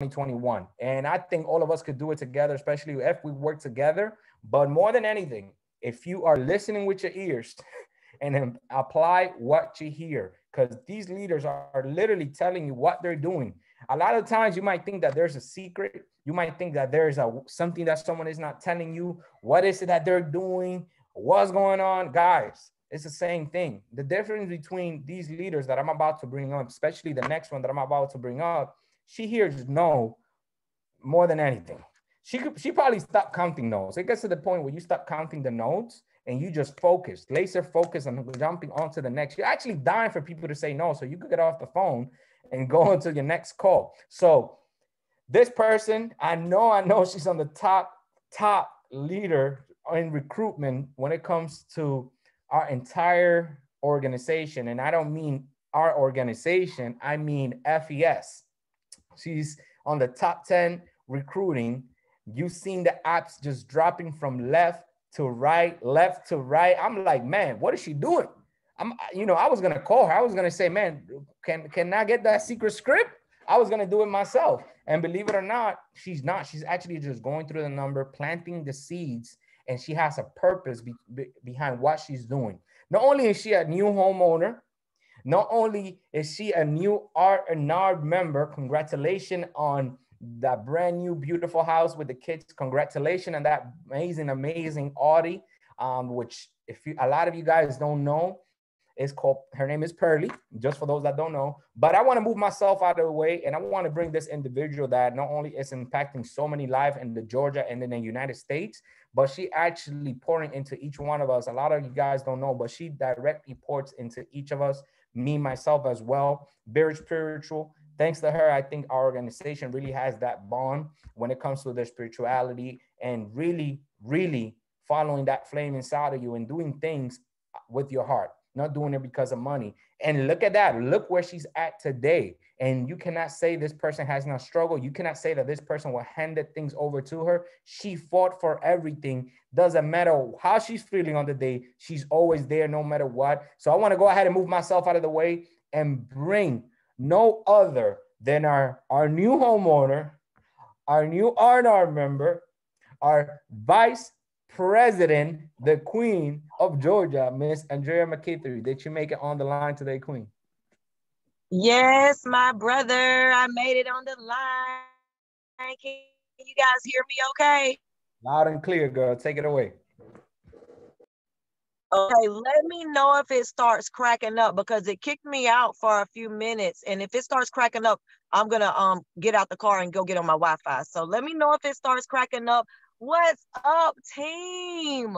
2021. And I think all of us could do it together, especially if we work together. But more than anything, if you are listening with your ears and apply what you hear, because these leaders are literally telling you what they're doing. A lot of times you might think that there's a secret. You might think that there's a something that someone is not telling you. What is it that they're doing? What's going on? Guys, it's the same thing. The difference between these leaders that I'm about to bring up, especially the next one that I'm about to bring up, she hears no more than anything. She could she probably stopped counting notes. It gets to the point where you stop counting the notes and you just focus, laser focus on jumping on to the next. You're actually dying for people to say no. So you could get off the phone and go into your next call. So this person, I know, I know she's on the top, top leader in recruitment when it comes to our entire organization. And I don't mean our organization, I mean FES. She's on the top 10 recruiting. You've seen the apps just dropping from left to right, left to right. I'm like, man, what is she doing? I'm, you know, I was gonna call her. I was gonna say, man, can can I get that secret script? I was gonna do it myself. And believe it or not, she's not. She's actually just going through the number, planting the seeds, and she has a purpose be, be, behind what she's doing. Not only is she a new homeowner, not only is she a new R&R member, congratulations on that brand new beautiful house with the kids. Congratulations on that amazing, amazing Audi, um, which if you, a lot of you guys don't know, is called, her name is Pearly, just for those that don't know. But I want to move myself out of the way and I want to bring this individual that not only is impacting so many lives in the Georgia and in the United States, but she actually pouring into each one of us. A lot of you guys don't know, but she directly pours into each of us, me, myself as well, very spiritual. Thanks to her, I think our organization really has that bond when it comes to their spirituality and really, really following that flame inside of you and doing things with your heart not doing it because of money. And look at that. Look where she's at today. And you cannot say this person has not struggled. You cannot say that this person will handed things over to her. She fought for everything. Doesn't matter how she's feeling on the day. She's always there no matter what. So I want to go ahead and move myself out of the way and bring no other than our, our new homeowner, our new R&R member, our vice president, the queen of Georgia, Miss Andrea Mckeithern. Did you make it on the line today, queen? Yes, my brother. I made it on the line. Can you guys hear me okay? Loud and clear, girl. Take it away. Okay, let me know if it starts cracking up because it kicked me out for a few minutes. And if it starts cracking up, I'm gonna um get out the car and go get on my Wi-Fi. So let me know if it starts cracking up. What's up, team?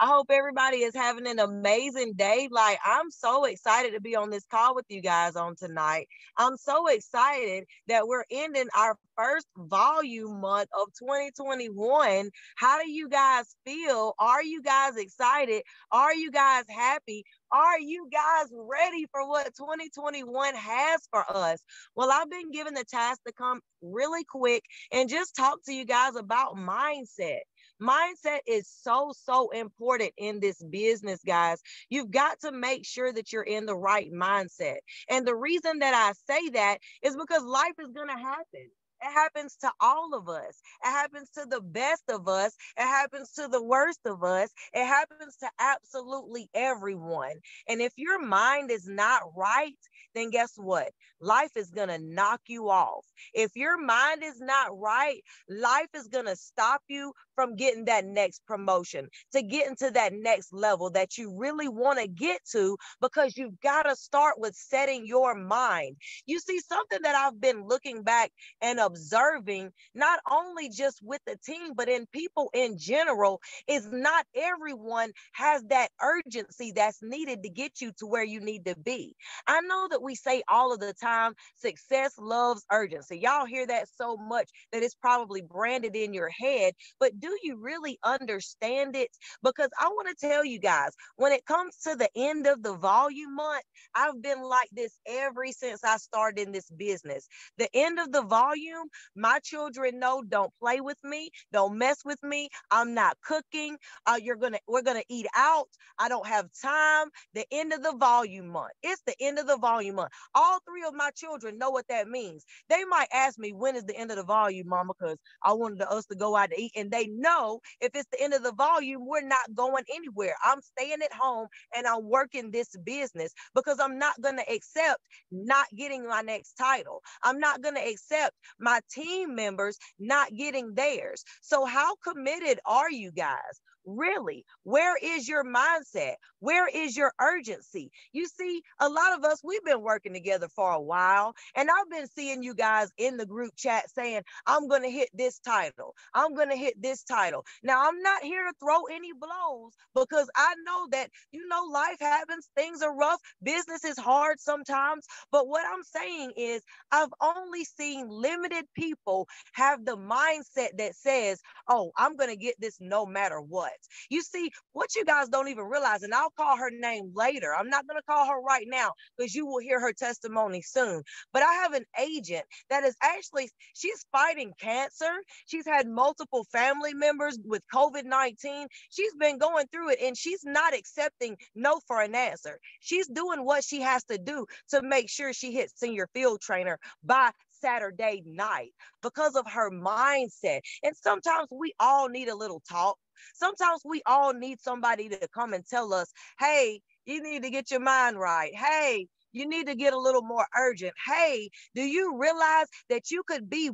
I hope everybody is having an amazing day. Like, I'm so excited to be on this call with you guys on tonight. I'm so excited that we're ending our first volume month of 2021. How do you guys feel? Are you guys excited? Are you guys happy? Are you guys ready for what 2021 has for us? Well, I've been given the task to come really quick and just talk to you guys about mindset. Mindset is so, so important in this business, guys. You've got to make sure that you're in the right mindset. And the reason that I say that is because life is going to happen. It happens to all of us. It happens to the best of us. It happens to the worst of us. It happens to absolutely everyone. And if your mind is not right, then guess what? Life is going to knock you off. If your mind is not right, life is going to stop you from getting that next promotion, to get into that next level that you really want to get to, because you've got to start with setting your mind. You see, something that I've been looking back and observing, not only just with the team, but in people in general, is not everyone has that urgency that's needed to get you to where you need to be. I know that we say all of the time success loves urgency. Y'all hear that so much that it's probably branded in your head, but do you really understand it? Because I want to tell you guys, when it comes to the end of the volume month, I've been like this ever since I started in this business. The end of the volume volume, my children know don't play with me, don't mess with me. I'm not cooking. Uh, you're gonna we're gonna eat out. I don't have time. The end of the volume month. It's the end of the volume month. All three of my children know what that means. They might ask me when is the end of the volume, mama, because I wanted us to go out to eat. And they know if it's the end of the volume, we're not going anywhere. I'm staying at home and I'm working this business because I'm not gonna accept not getting my next title. I'm not gonna accept my team members not getting theirs. So how committed are you guys? Really, where is your mindset? Where is your urgency? You see, a lot of us, we've been working together for a while, and I've been seeing you guys in the group chat saying, I'm going to hit this title. I'm going to hit this title. Now, I'm not here to throw any blows because I know that, you know, life happens, things are rough, business is hard sometimes. But what I'm saying is, I've only seen limited people have the mindset that says, oh, I'm going to get this no matter what. You see, what you guys don't even realize, and I'll call her name later. I'm not going to call her right now because you will hear her testimony soon. But I have an agent that is actually, she's fighting cancer. She's had multiple family members with COVID 19. She's been going through it and she's not accepting no for an answer. She's doing what she has to do to make sure she hits senior field trainer by Saturday night because of her mindset. And sometimes we all need a little talk. Sometimes we all need somebody to come and tell us, hey, you need to get your mind right. Hey, you need to get a little more urgent. Hey, do you realize that you could be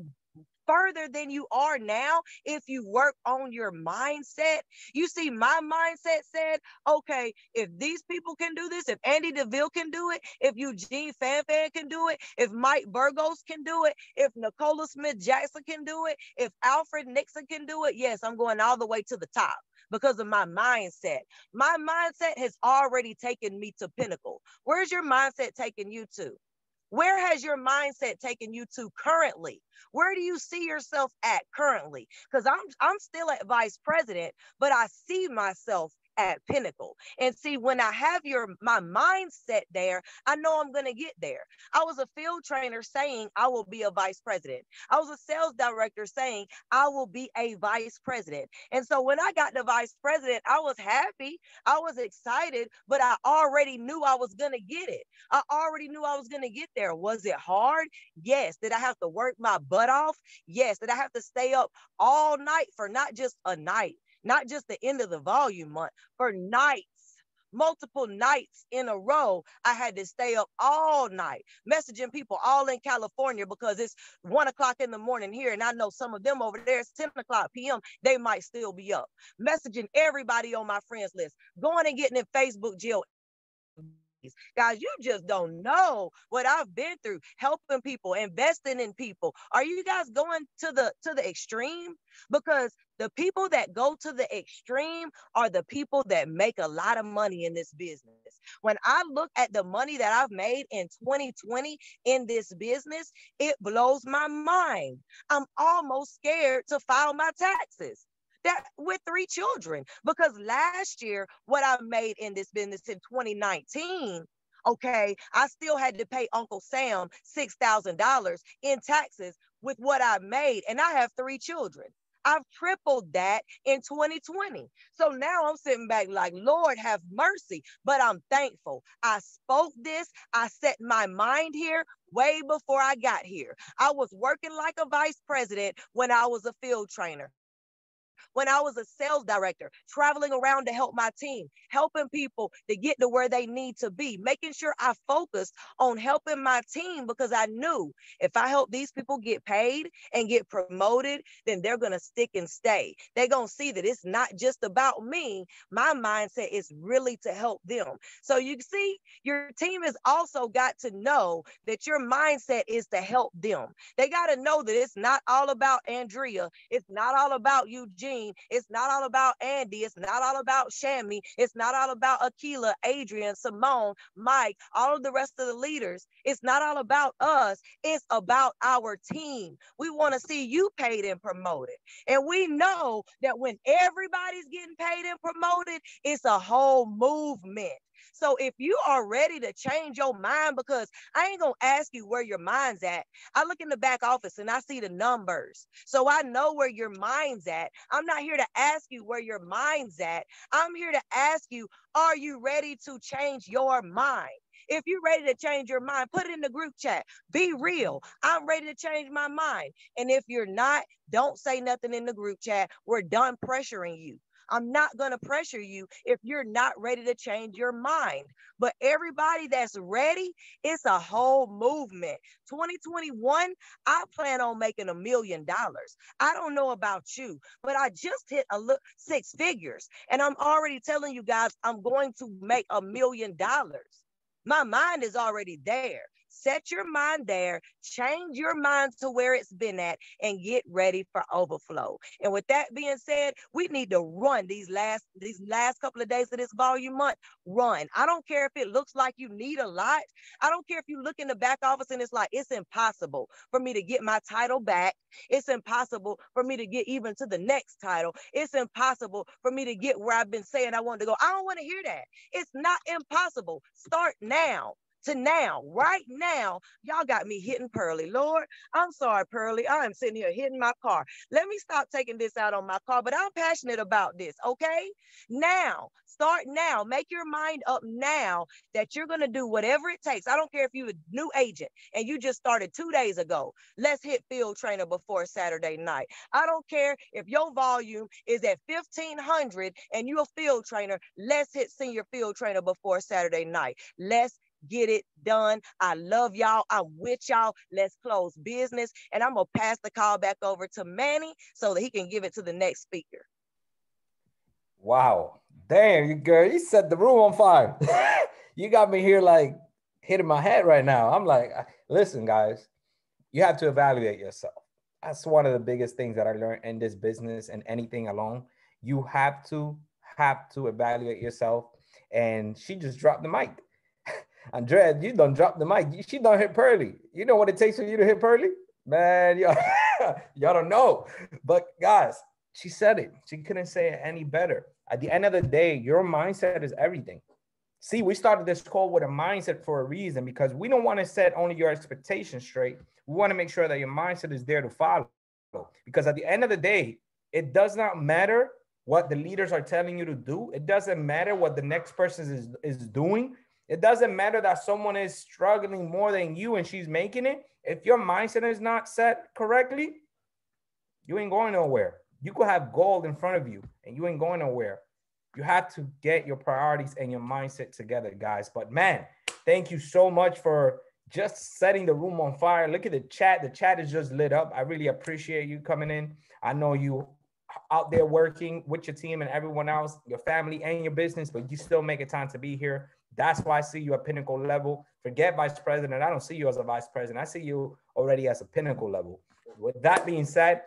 further than you are now if you work on your mindset. You see, my mindset said, okay, if these people can do this, if Andy Dieuveille can do it, if Eugene Fanfan can do it, if Mike Burgos can do it, if Nicola Smith Jackson can do it, if Alfred Nixon can do it, yes, I'm going all the way to the top because of my mindset. My mindset has already taken me to pinnacle. Where's your mindset taking you to? Where has your mindset taken you to currently? Where do you see yourself at currently? Because I'm I'm still at vice president, but I see myself at pinnacle. And see, when I have your my mindset there, I know I'm gonna get there. I was a field trainer saying I will be a vice president. I was a sales director saying I will be a vice president. And so when I got the vice president, I was happy, I was excited, but I already knew I was gonna get it. I already knew I was gonna get there. Was it hard? Yes. Did I have to work my butt off? Yes. Did I have to stay up all night for not just a night, not just the end of the volume month, for nights multiple nights in a row. I had to stay up all night messaging people all in California because it's one o'clock in the morning here. And I know some of them over there, it's 10 o'clock PM, they might still be up. Messaging everybody on my friends list, going and getting in Facebook jail Guys, you just don't know what I've been through, helping people, investing in people. Are you guys going to the to the extreme? Because the people that go to the extreme are the people that make a lot of money in this business. When I look at the money that I've made in 2020 in this business, it blows my mind. I'm almost scared to file my taxes that with three children because last year what I made in this business in 2019 okay, I still had to pay Uncle Sam $6,000 in taxes with what I made and I have three children. I've tripled that in 2020. So now I'm sitting back like, Lord, have mercy. But I'm thankful. I spoke this, I set my mind here way before I got here. I was working like a vice president when I was a field trainer when I was a sales director, traveling around to help my team, helping people to get to where they need to be, making sure I focused on helping my team because I knew if I help these people get paid and get promoted, then they're going to stick and stay. They're going to see that it's not just about me. My mindset is really to help them. So you see, your team has also got to know that your mindset is to help them. They got to know that it's not all about Andrea. It's not all about Eugene. It's not all about Andy. It's not all about Shammy. It's not all about Akila, Adrian, Simone, Mike, all of the rest of the leaders. It's not all about us. It's about our team. We want to see you paid and promoted. And we know that when everybody's getting paid and promoted, it's a whole movement. So if you are ready to change your mind, because I ain't gonna ask you where your mind's at. I look in the back office and I see the numbers. So I know where your mind's at. I'm not here to ask you where your mind's at. I'm here to ask you, are you ready to change your mind? If you're ready to change your mind, put it in the group chat. Be real. I'm ready to change my mind. And if you're not, don't say nothing in the group chat. We're done pressuring you. I'm not going to pressure you if you're not ready to change your mind. But everybody that's ready, it's a whole movement. 2021, I plan on making a million dollars. I don't know about you, but I just hit a look six figures and I'm already telling you guys I'm going to make a million dollars. My mind is already there. Set your mind there, change your mind to where it's been at, and get ready for overflow. And with that being said, we need to run these last these last couple of days of this volume month. Run. I don't care if it looks like you need a lot. I don't care if you look in the back office and it's like it's impossible for me to get my title back. It's impossible for me to get even to the next title. It's impossible for me to get where I've been saying I wanted to go. I don't want to hear that. It's not impossible. Start now to now, right now, y'all got me hitting Pearly. Lord, I'm sorry, Pearly. I am sitting here hitting my car. Let me stop taking this out on my car, but I'm passionate about this, okay? Now, start now. Make your mind up now that you're going to do whatever it takes. I don't care if you're a new agent and you just started two days ago. Let's hit field trainer before Saturday night. I don't care if your volume is at 1500 and you're a field trainer. Let's hit senior field trainer before Saturday night. Let's get it done. I love y'all. I'm with y'all. Let's close business. And I'm going to pass the call back over to Manny so that he can give it to the next speaker. Wow. Damn, you girl, you set the room on fire. you got me here like hitting my head right now. I'm like, listen, guys, you have to evaluate yourself. That's one of the biggest things that I learned in this business and anything alone. You have to have to evaluate yourself. And she just dropped the mic. Andrea, you don't drop the mic. She don't hit Pearly. You know what it takes for you to hit Pearly? Man, y'all, y'all don't know. But guys, she said it. She couldn't say it any better. At the end of the day, your mindset is everything. See, we started this call with a mindset for a reason because we don't want to set only your expectations straight. We want to make sure that your mindset is there to follow. Because at the end of the day, it does not matter what the leaders are telling you to do. It doesn't matter what the next person is, is doing. It doesn't matter that someone is struggling more than you and she's making it. If your mindset is not set correctly, you ain't going nowhere. You could have gold in front of you and you ain't going nowhere. You have to get your priorities and your mindset together, guys. But man, thank you so much for just setting the room on fire. Look at the chat. The chat is just lit up. I really appreciate you coming in. I know you out there working with your team and everyone else, your family and your business, but you still make a time to be here. That's why I see you at pinnacle level. Forget vice president. I don't see you as a vice president. I see you already as a pinnacle level. With that being said,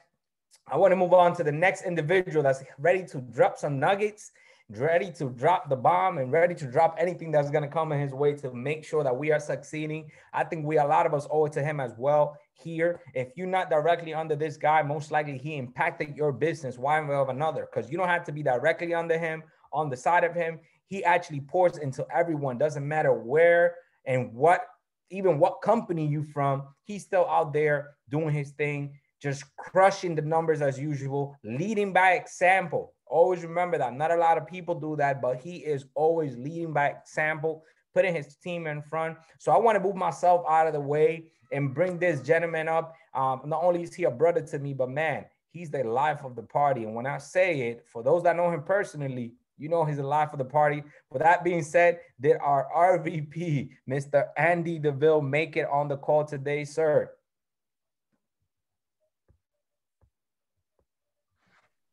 I want to move on to the next individual that's ready to drop some nuggets, ready to drop the bomb, and ready to drop anything that's going to come in his way to make sure that we are succeeding. I think we, a lot of us, owe it to him as well here. If you're not directly under this guy, most likely he impacted your business one way or another because you don't have to be directly under him, on the side of him he actually pours into everyone. Doesn't matter where and what, even what company you from, he's still out there doing his thing, just crushing the numbers as usual, leading by example. Always remember that. Not a lot of people do that, but he is always leading by example, putting his team in front. So I want to move myself out of the way and bring this gentleman up. Um, not only is he a brother to me, but man, he's the life of the party. And when I say it, for those that know him personally, you know he's alive for the party. With that being said, did our RVP, Mr. Andy Dieuveille, make it on the call today, sir?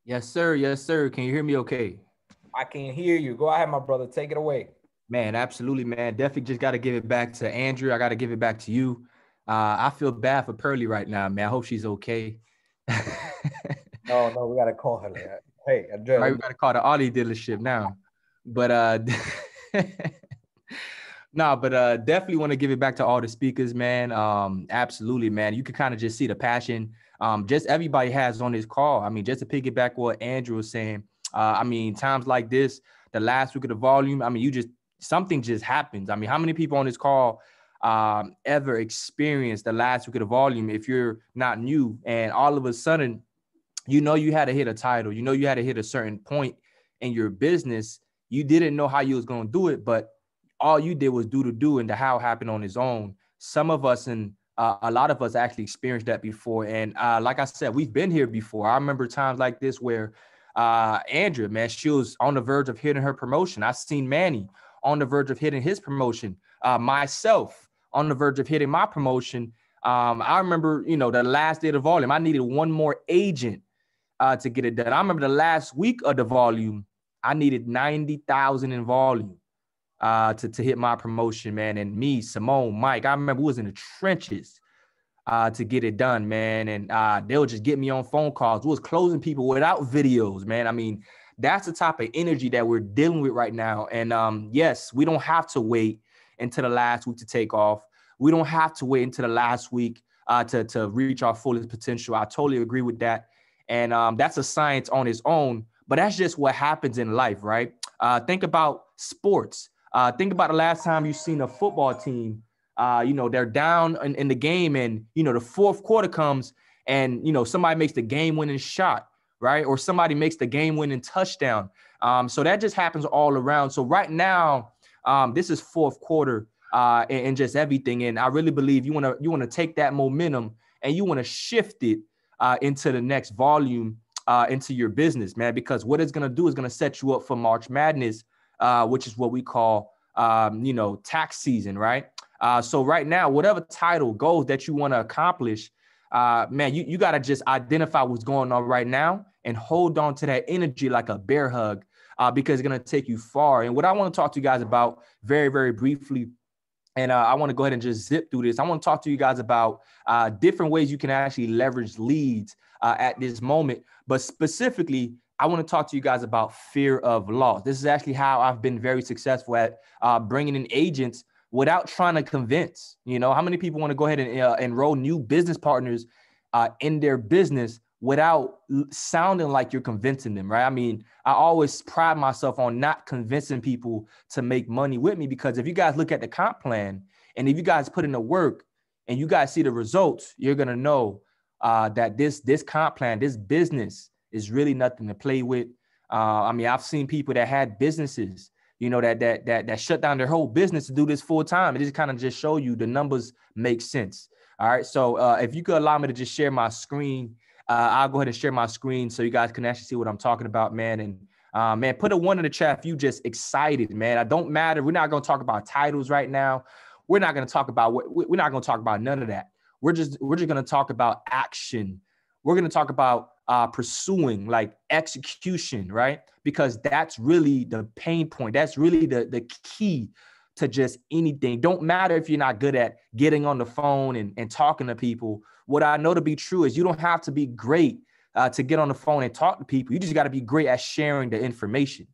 Yes, sir. Yes, sir. Can you hear me okay? I can hear you. Go ahead, my brother. Take it away. Man, absolutely, man. Definitely just got to give it back to Andrew. I got to give it back to you. Uh, I feel bad for Pearly right now, man. I hope she's okay. no, no, we got to call her. Hey, Andrea. Right, we gotta call the Audi dealership now. But uh no, but uh definitely want to give it back to all the speakers, man. Um, absolutely, man. You can kind of just see the passion um just everybody has on this call. I mean, just to piggyback what Andrew was saying, uh, I mean, times like this, the last week of the volume, I mean, you just something just happens. I mean, how many people on this call um, ever experienced the last week of the volume if you're not new and all of a sudden you know you had to hit a title, you know you had to hit a certain point in your business. You didn't know how you was gonna do it, but all you did was do to do, and the how happened on his own. Some of us and uh, a lot of us actually experienced that before, and uh, like I said, we've been here before. I remember times like this where uh, Andrea, man, she was on the verge of hitting her promotion. I seen Manny on the verge of hitting his promotion. Uh, myself on the verge of hitting my promotion. Um, I remember, you know, the last day of the volume, I needed one more agent uh, to get it done. I remember the last week of the volume, I needed 90,000 in volume uh, to, to hit my promotion, man. And me, Simone, Mike, I remember we was in the trenches uh, to get it done, man. And uh, they'll just get me on phone calls. We was closing people without videos, man. I mean, that's the type of energy that we're dealing with right now. And um, yes, we don't have to wait until the last week to take off. We don't have to wait until the last week uh, to, to reach our fullest potential. I totally agree with that. And um, that's a science on its own, but that's just what happens in life, right? Uh, think about sports. Uh, think about the last time you've seen a football team. Uh, you know, they're down in, in the game, and you know, the fourth quarter comes, and you know, somebody makes the game-winning shot, right? Or somebody makes the game-winning touchdown. Um, so that just happens all around. So right now, um, this is fourth quarter uh, and, and, just everything. And I really believe you want to you want to take that momentum and you want to shift it uh, into the next volume uh, into your business, man. Because what it's gonna do is gonna set you up for March Madness, uh, which is what we call um, you know tax season, right? Uh, so right now, whatever title goals that you want to accomplish, uh, man, you, you got to just identify what's going on right now and hold on to that energy like a bear hug uh, because it's going to take you far. And what I want to talk to you guys about very, very briefly, and uh, I want to go ahead and just zip through this. I want to talk to you guys about uh, different ways you can actually leverage leads uh, at this moment. But specifically, I want to talk to you guys about fear of loss. This is actually how I've been very successful at uh, bringing in agents without trying to convince. You know, how many people want to go ahead and uh, enroll new business partners uh, in their business without sounding like you're convincing them, right? I mean, I always pride myself on not convincing people to make money with me because if you guys look at the comp plan and if you guys put in the work and you guys see the results, you're gonna know uh, that this this comp plan, this business is really nothing to play with. Uh, I mean, I've seen people that had businesses, you know, that that that that shut down their whole business to do this full time. It just kind of just show you the numbers make sense. All right, so uh, if you could allow me to just share my screen uh, I'll go ahead and share my screen so you guys can actually see what I'm talking about, man. And uh, man, put a one in the chat if you just excited, man. I don't matter. We're not going to talk about titles right now. We're not going to talk about what we're not going to talk about none of that. We're just we're just going to talk about action. We're going to talk about uh, pursuing like execution, right? Because that's really the pain point. That's really the the key to just anything. Don't matter if you're not good at getting on the phone and, and talking to people. What I know to be true is you don't have to be great uh, to get on the phone and talk to people. You just got to be great at sharing the information,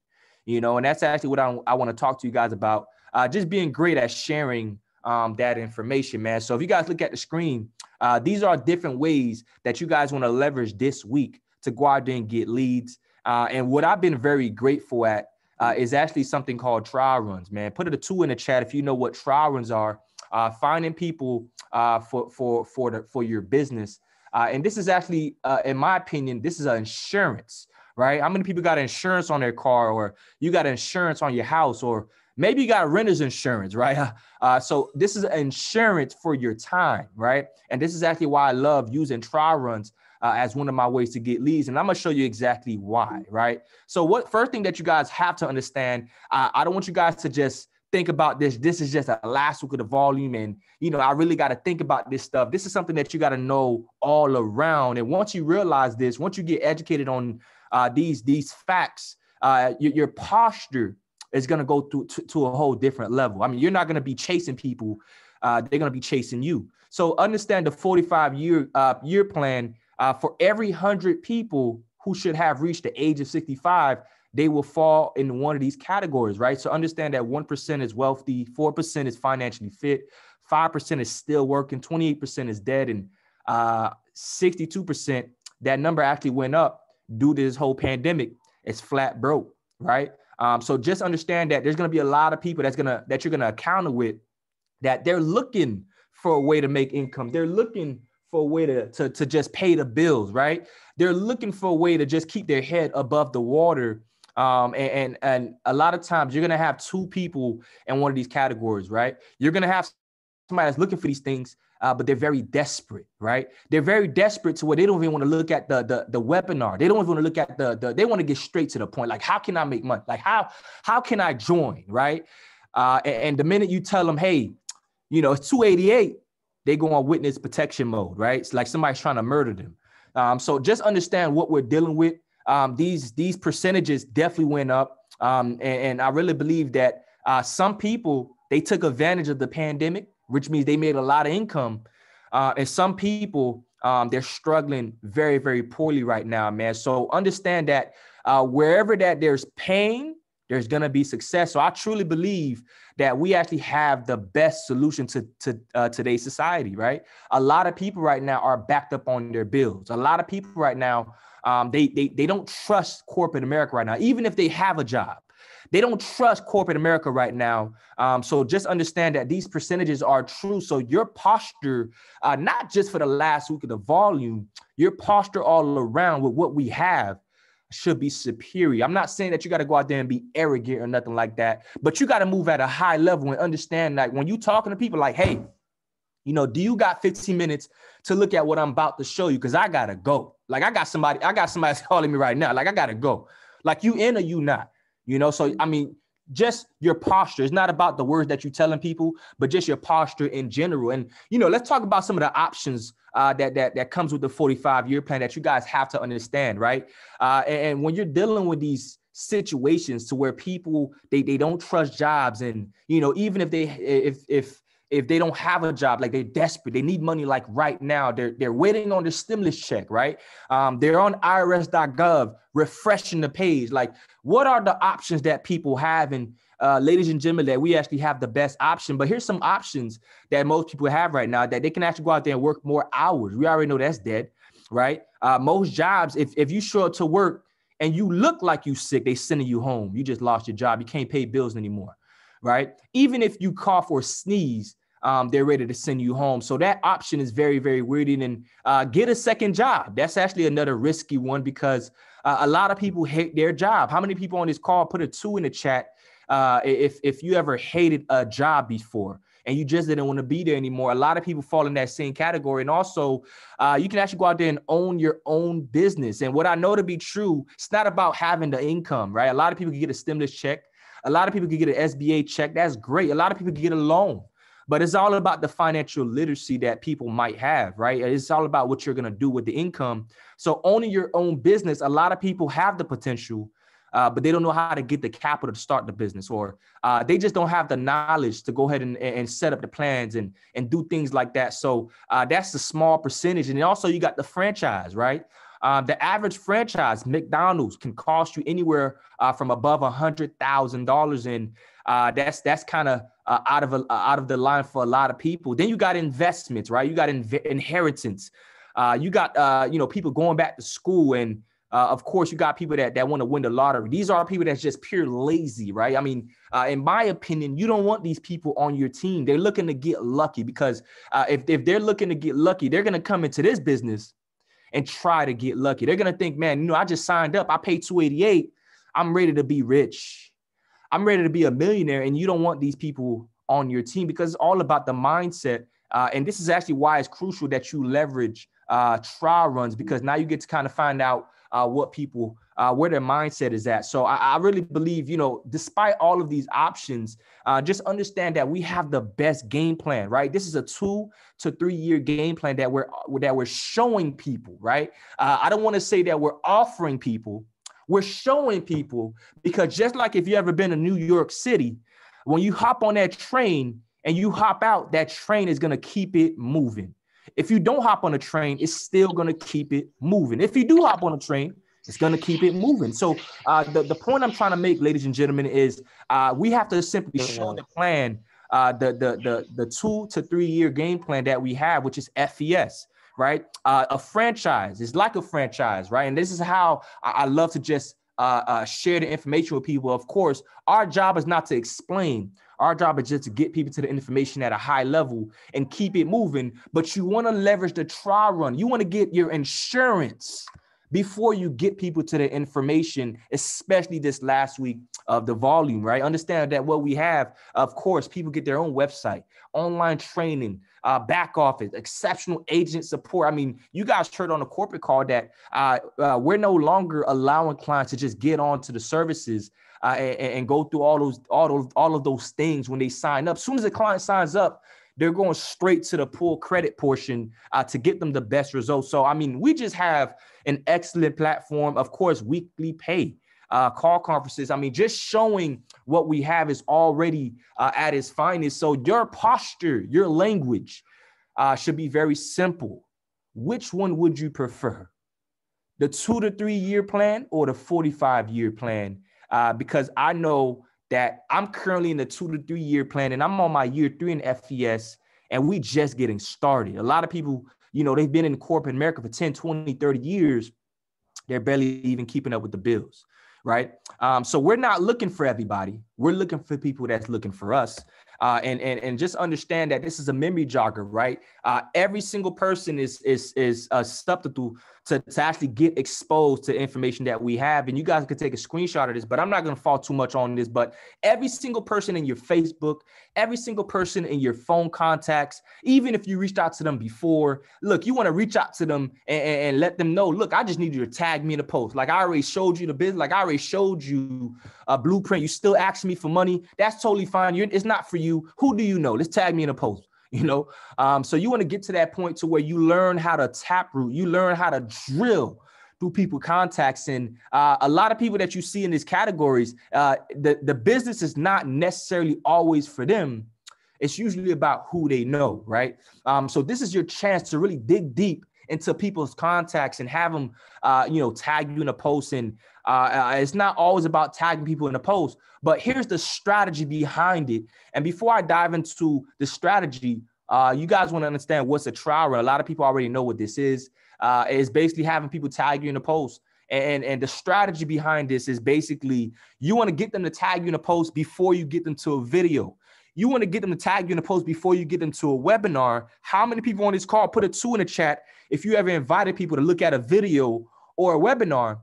you know, and that's actually what I, I want to talk to you guys about. Uh, just being great at sharing um, that information, man. So if you guys look at the screen, uh, these are different ways that you guys want to leverage this week to go out there and get leads. Uh, and what I've been very grateful at uh, is actually something called trial runs, man. Put it a two in the chat if you know what trial runs are. Uh, finding people uh, for for for the for your business, uh, and this is actually, uh, in my opinion, this is an insurance, right? How many people got insurance on their car, or you got insurance on your house, or maybe you got renter's insurance, right? Uh, so this is insurance for your time, right? And this is actually why I love using trial runs uh, as one of my ways to get leads. And I'm gonna show you exactly why, right? So what first thing that you guys have to understand, uh, I don't want you guys to just think about this. This is just a last week of the volume. And, you know, I really got to think about this stuff. This is something that you got to know all around. And once you realize this, once you get educated on uh, these, these facts, uh, your, your posture is going to go to, to, to, a whole different level. I mean, you're not going to be chasing people. Uh, they're going to be chasing you. So understand the 45 year uh, year plan uh, for every 100 people who should have reached the age of 65, they will fall in one of these categories, right? So understand that 1% is wealthy, 4% is financially fit, 5% is still working, 28% is dead, and uh, 62%, that number actually went up due to this whole pandemic. It's flat broke, right? Um, so just understand that there's going to be a lot of people that's gonna that you're gonna encounter with that they're looking for a way to make income. They're looking for a way to, to, to just pay the bills, right? They're looking for a way to just keep their head above the water. Um, and, and, and a lot of times you're gonna have two people in one of these categories, right? You're gonna have somebody that's looking for these things, uh, but they're very desperate, right? They're very desperate to where they don't even want to look at the the, the webinar. They don't even want to look at the, the they want to get straight to the point. Like, how can I make money? Like, how how can I join, right? Uh, and, and the minute you tell them, hey, you know, it's 288, they go on witness protection mode, right? It's like somebody's trying to murder them. Um, so just understand what we're dealing with. Um, these these percentages definitely went up, um, and, and, I really believe that uh, some people they took advantage of the pandemic, which means they made a lot of income, uh, and some people um, they're struggling very very poorly right now, man. So understand that uh, wherever that there's pain, there's going to be success. So I truly believe that we actually have the best solution to, to uh, today's society, right? A lot of people right now are backed up on their bills. A lot of people right now, um, they, they, they don't trust corporate America right now, even if they have a job. They don't trust corporate America right now. Um, so just understand that these percentages are true. So your posture, uh, not just for the last week of the volume, your posture all around with what we have should be superior. I'm not saying that you got to go out there and be arrogant or nothing like that, but you got to move at a high level and understand like when you talking to people like, hey, you know, do you got 15 minutes to look at what I'm about to show you? Because I gotta go. Like I got somebody, I got somebody calling me right now. Like I gotta go. Like you in or you not? You know, so I mean, just your posture. It's not about the words that you're telling people, but just your posture in general. And you know, let's talk about some of the options uh, that that that comes with the 45 year plan that you guys have to understand, right? Uh, and, and when you're dealing with these situations to where people they they don't trust jobs, and you know, even if they if if if they don't have a job, like they're desperate, they need money like right now. They're they're waiting on their stimulus check, right? Um, they're on IRS.gov refreshing the page. Like, what are the options that people have? And uh, ladies and gentlemen, that we actually have the best option. But here's some options that most people have right now that they can actually go out there and work more hours. We already know that's dead, right? Uh, most jobs, if if you show up to work and you look like you sick, they sending you home. You just lost your job. You can't pay bills anymore, right? Even if you cough or sneeze, um, they're ready to send you home. So that option is very, very weird. And uh, get a second job. That's actually another risky one because uh, a lot of people hate their job. How many people on this call put a two in the chat uh, if if you ever hated a job before? and you just didn't want to be there anymore. A lot of people fall in that same category. And also, uh, you can actually go out there and own your own business. And what I know to be true, it's not about having the income, right? A lot of people can get a stimulus check. A lot of people can get an SBA check. That's great. A lot of people can get a loan but it's all about the financial literacy that people might have, right? It's all about what you're going to do with the income. So owning your own business, a lot of people have the potential, uh, but they don't know how to get the capital to start the business, or uh, they just don't have the knowledge to go ahead and, and set up the plans and and do things like that. So uh, that's the small percentage, and also you got the franchise, right? Uh, the average franchise, McDonald's, can cost you anywhere uh, from above a hundred thousand dollars, and uh, that's that's kind of uh, out of a, uh, out of the line for a lot of people. Then you got investments, right? You got inv- inheritance. Uh, you got uh, you know people going back to school, and uh, of course you got people that that want to win the lottery. These are people that's just pure lazy, right? I mean, uh, in my opinion, you don't want these people on your team. They're looking to get lucky because if if they're looking to get lucky, they're gonna come into this business and try to get lucky. They're gonna think, man, you know, I just signed up. I paid 288. I'm ready to be rich. I'm ready to be a millionaire, and you don't want these people on your team because it's all about the mindset. Uh, and this is actually why it's crucial that you leverage uh, trial runs because now you get to kind of find out uh, what people uh, where their mindset is at. So I, I, really believe, you know, despite all of these options, uh, just understand that we have the best game plan, right? This is a two to three year game plan that we're that we're showing people, right? Uh, I don't want to say that we're offering people, we're showing people because just like if you ever been to New York City, when you hop on that train and you hop out, that train is going to keep it moving. If you don't hop on a train, it's still going to keep it moving. If you do hop on a train, it's going to keep it moving. So uh, the, the point I'm trying to make, ladies and gentlemen, is uh, we have to simply show the plan, uh, the, the, the, the two to three year game plan that we have, which is FES right? Uh, a franchise is like a franchise, right? And this is how I, I love to just uh, uh, share the information with people. Of course, our job is not to explain. Our job is just to get people to the information at a high level and keep it moving. But you want to leverage the trial run. You want to get your insurance before you get people to the information, especially this last week of the volume, right? Understand that what we have, of course, people get their own website, online training, uh, back office, exceptional agent support. I mean, you guys heard on the corporate call that uh, uh, we're no longer allowing clients to just get onto the services uh, and, and, go through all those, all those, all of those things when they sign up. As soon as the client signs up, they're going straight to the pool credit portion uh, to get them the best results. So, I mean, we just have an excellent platform. Of course, weekly pay, uh, call conferences. I mean, just showing what we have is already uh, at its finest. So, your posture, your language uh, should be very simple. Which one would you prefer? The two to three year plan or the 45 year plan? Uh, because I know that I'm currently in the two to three year plan and I'm on my year three in FES and we just getting started. A lot of people, you know, they've been in corporate America for 10, 20, 30 years. They're barely even keeping up with the bills, right? Um, so we're not looking for everybody. We're looking for people that's looking for us. Uh, and, and and just understand that this is a memory jogger, right? Uh, every single person is is is uh, susceptible to, to actually get exposed to information that we have. And you guys can take a screenshot of this, but I'm not going to fall too much on this. But every single person in your Facebook, every single person in your phone contacts, even if you reached out to them before, look, you want to reach out to them and, and, and, let them know, look, I just need you to tag me in a post. Like I already showed you the business, like I already showed you a blueprint. You still asking me for money. That's totally fine. You're, it's not for you. Who do you know? Let's tag me in a post. You know? Um, so you want to get to that point to where you learn how to taproot you learn how to drill through people contacts and uh, a lot of people that you see in these categories uh, the, the business is not necessarily always for them. It's usually about who they know right? Um, so this is your chance to really dig deep into people's contacts and have them uh, you know tag you in a post and uh, uh, it's not always about tagging people in a post but here's the strategy behind it. And before I dive into the strategy, uh, you guys want to understand what's a trial run. A lot of people already know what this is. Uh, it's basically having people tag you in a post. And, and the strategy behind this is basically you want to get them to tag you in a post before you get them to a video. You want to get them to tag you in a post before you get them to a webinar. How many people on this call put a two in the chat if you ever invited people to look at a video or a webinar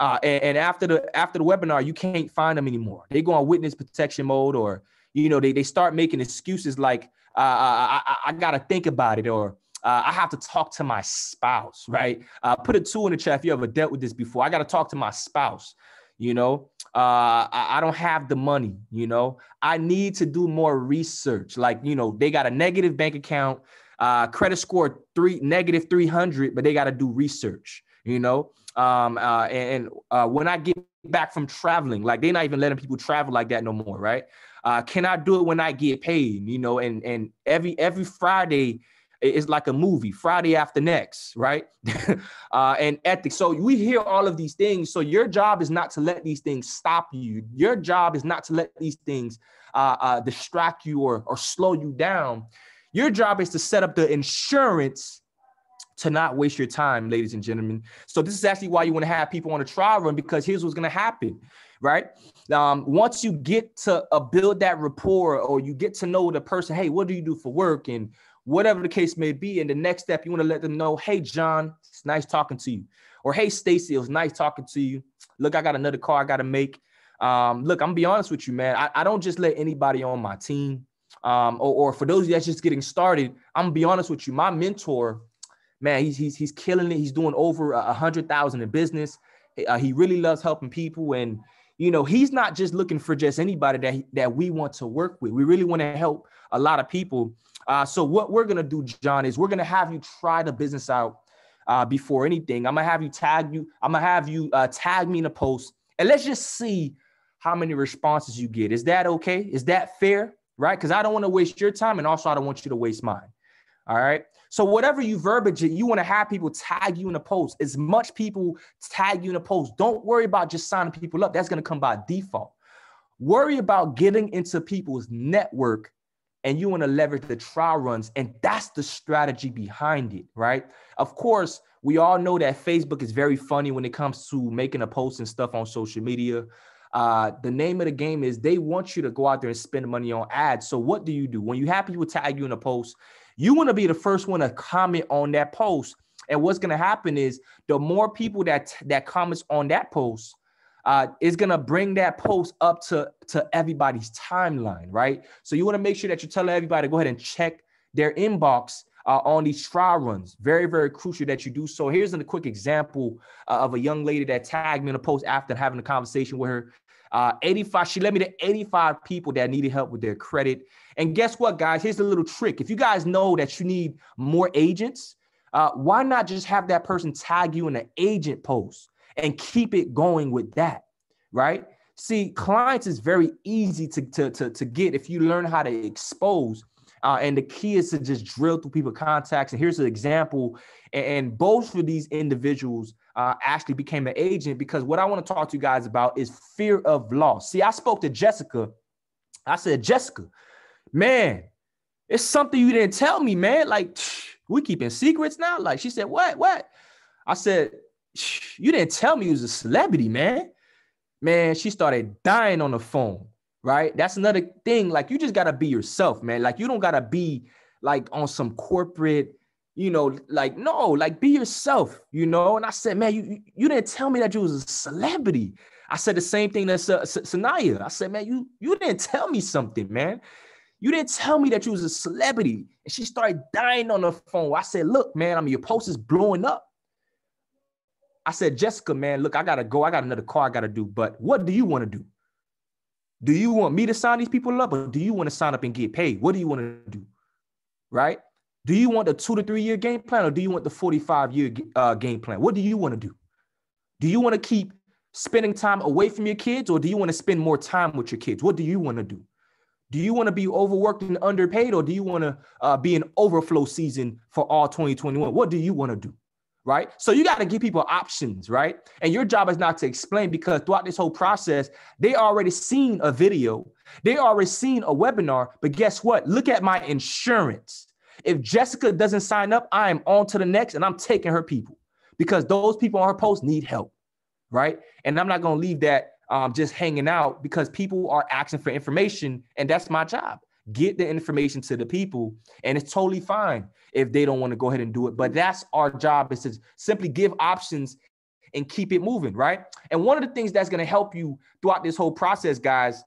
uh, and, and, after the after the webinar, you can't find them anymore. They go on witness protection mode, or you know, they they start making excuses like uh, I, I, I got to think about it, or uh, I have to talk to my spouse, right? Uh, put a two in the chat if you ever dealt with this before. I got to talk to my spouse. You know, uh, I, I don't have the money. You know, I need to do more research. Like, you know, they got a negative bank account, uh, credit score three negative three hundred, but they got to do research. You know, um, uh, and uh, when I get back from traveling, like they're not even letting people travel like that no more, right? Uh, can I do it when I get paid? You know, and and every every Friday is like a movie, Friday after next, right? uh, and ethics. So we hear all of these things. So your job is not to let these things stop you. Your job is not to let these things uh, uh, distract you or or slow you down. Your job is to set up the insurance to not waste your time, ladies and gentlemen. So this is actually why you want to have people on a trial run because here's what's going to happen, right? Um, once you get to uh, build that rapport or you get to know the person, hey, what do you do for work and whatever the case may be, and the next step you want to let them know, hey, John, it's nice talking to you, or hey, Stacy, it was nice talking to you. Look, I got another call I got to make. Um, look, I'm gonna be honest with you, man. I, I don't just let anybody on my team. Um, or, or for those that's just getting started, I'm gonna be honest with you. My mentor man, he's he's he's killing it. He's doing over a hundred thousand in business. Uh, he really loves helping people, and you know, he's not just looking for just anybody that he, that we want to work with. We really want to help a lot of people. Uh, so what we're gonna do, John, is we're gonna have you try the business out uh, before anything. I'm gonna have you tag you. I'm gonna have you uh, tag me in a post, and let's just see how many responses you get. Is that okay? Is that fair? Right? Because I don't want to waste your time, and also I don't want you to waste mine. All right. So whatever you verbiage it, you want to have people tag you in a post. As much people tag you in a post. Don't worry about just signing people up. That's going to come by default. Worry about getting into people's network and you want to leverage the trial runs. And that's the strategy behind it, right? Of course, we all know that Facebook is very funny when it comes to making a post and stuff on social media. Uh, the name of the game is they want you to go out there and spend money on ads. So what do you do when you have people tag you in a post? You want to be the first one to comment on that post. And what's going to happen is the more people that that comments on that post, uh, is going to bring that post up to, to everybody's timeline, right? So you want to make sure that you tell everybody to go ahead and check their inbox uh, on these trial runs. Very, very crucial that you do so. Here's a quick example uh, of a young lady that tagged me in a post after having a conversation with her. Uh, 85, she led me to 85 people that needed help with their credit. And guess what, guys? Here's a little trick. If you guys know that you need more agents, uh, why not just have that person tag you in an agent post and keep it going with that, right? See, clients is very easy to, to, to, to get if you learn how to expose uh, and the key is to just drill through people contacts. And here's an example. And, both of these individuals uh, actually became an agent because what I want to talk to you guys about is fear of loss. See, I spoke to Jessica. I said, Jessica, man, it's something you didn't tell me, man. Like, we keeping secrets now. Like, she said, what, what? I said, you didn't tell me you was a celebrity, man. Man, she started dying on the phone right? That's another thing. Like you just gotta be yourself, man. Like you don't gotta be like on some corporate, you know, like no, like be yourself, you know. And I said, man, you you didn't tell me that you was a celebrity. I said the same thing to Sanaya. I said, man, you you didn't tell me something, man. You didn't tell me that you was a celebrity. And she started dying on the phone. I said, look, man, I mean, your post is blowing up. I said, Jessica, man, look, I gotta go. I got another call I gotta do. But what do you want to do? Do you want me to sign these people up or do you want to sign up and get paid? What do you want to do? Right? Do you want the two to three year game plan or do you want the 45 year uh, game plan? What do you want to do? Do you want to keep spending time away from your kids or do you want to spend more time with your kids? What do you want to do? Do you want to be overworked and underpaid or do you want to uh, be an overflow season for all 2021? What do you want to do? Right? So you got to give people options, right? And your job is not to explain because throughout this whole process, they already seen a video, they already seen a webinar. But guess what? Look at my insurance. If Jessica doesn't sign up, I am on to the next and I'm taking her people because those people on her post need help, right? And I'm not going to leave that um, just hanging out because people are asking for information and that's my job get the information to the people and it's totally fine if they don't want to go ahead and do it but that's our job is to simply give options and keep it moving right? And one of the things that's going to help you throughout this whole process guys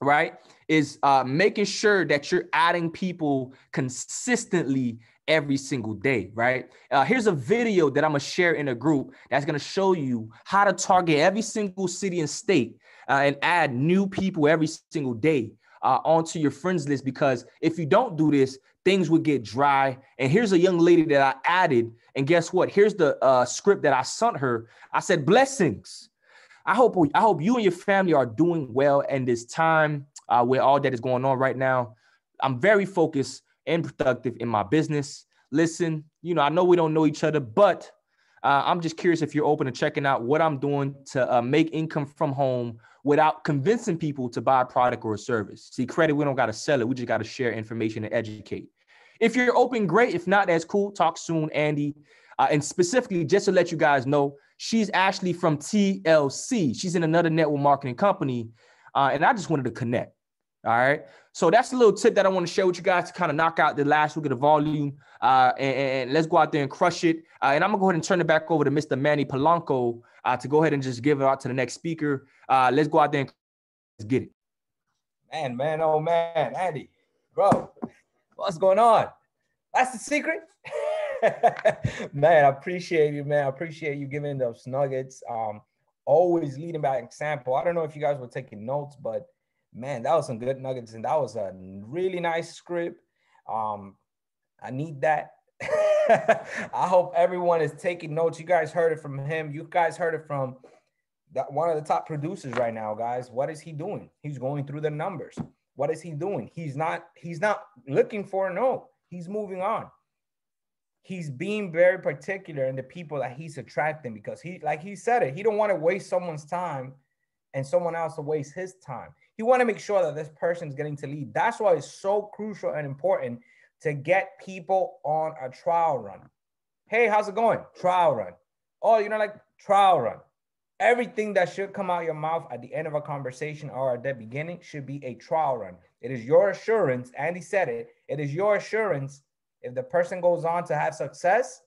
right is uh, making sure that you're adding people consistently every single day right? Uh, here's a video that i'm going to share in a group that's going to show you how to target every single city and state uh, and add new people every single day uh, onto your friends list because if you don't do this, things would get dry. And here's a young lady that I added. And guess what? Here's the uh, script that I sent her. I said, blessings. I hope I hope you and your family are doing well in this time uh, where all that is going on right now. I'm very focused and productive in my business. Listen, you know, I know we don't know each other, but uh, I'm just curious if you're open to checking out what I'm doing to uh, make income from home without convincing people to buy a product or a service. See, credit, we don't got to sell it. We just got to share information and educate. If you're open, great. If not, that's cool. Talk soon, Andy. Uh, and specifically, just to let you guys know, she's actually from TLC. She's in another network marketing company. Uh, and I just wanted to connect. All right. So that's a little tip that I want to share with you guys to kind of knock out the last week of the volume. Uh, and, and, let's go out there and crush it. Uh, and I'm going to go ahead and turn it back over to Mr. Manny Polanco uh, to go ahead and just give it out to the next speaker. Uh, let's go out there and let's get it. Man, man, oh man, Andy, bro, what's going on? That's the secret. man, I appreciate you, man. I appreciate you giving those nuggets. Um, always leading by example. I don't know if you guys were taking notes, but man, that was some good nuggets, and that was a really nice script. Um, I need that. I hope everyone is taking notes. You guys heard it from him. You guys heard it from that one of the top producers right now, guys. What is he doing? He's going through the numbers. What is he doing? He's not. He's not looking for no. He's moving on. He's being very particular in the people that he's attracting because he, like he said it, he don't want to waste someone's time and someone else to waste his time. You want to make sure that this person is getting to lead. That's why it's so crucial and important to get people on a trial run. Hey, how's it going? Trial run. Oh, you know, like trial run. Everything that should come out your mouth at the end of a conversation or at the beginning should be a trial run. It is your assurance, Andy said it, it is your assurance if the person goes on to have success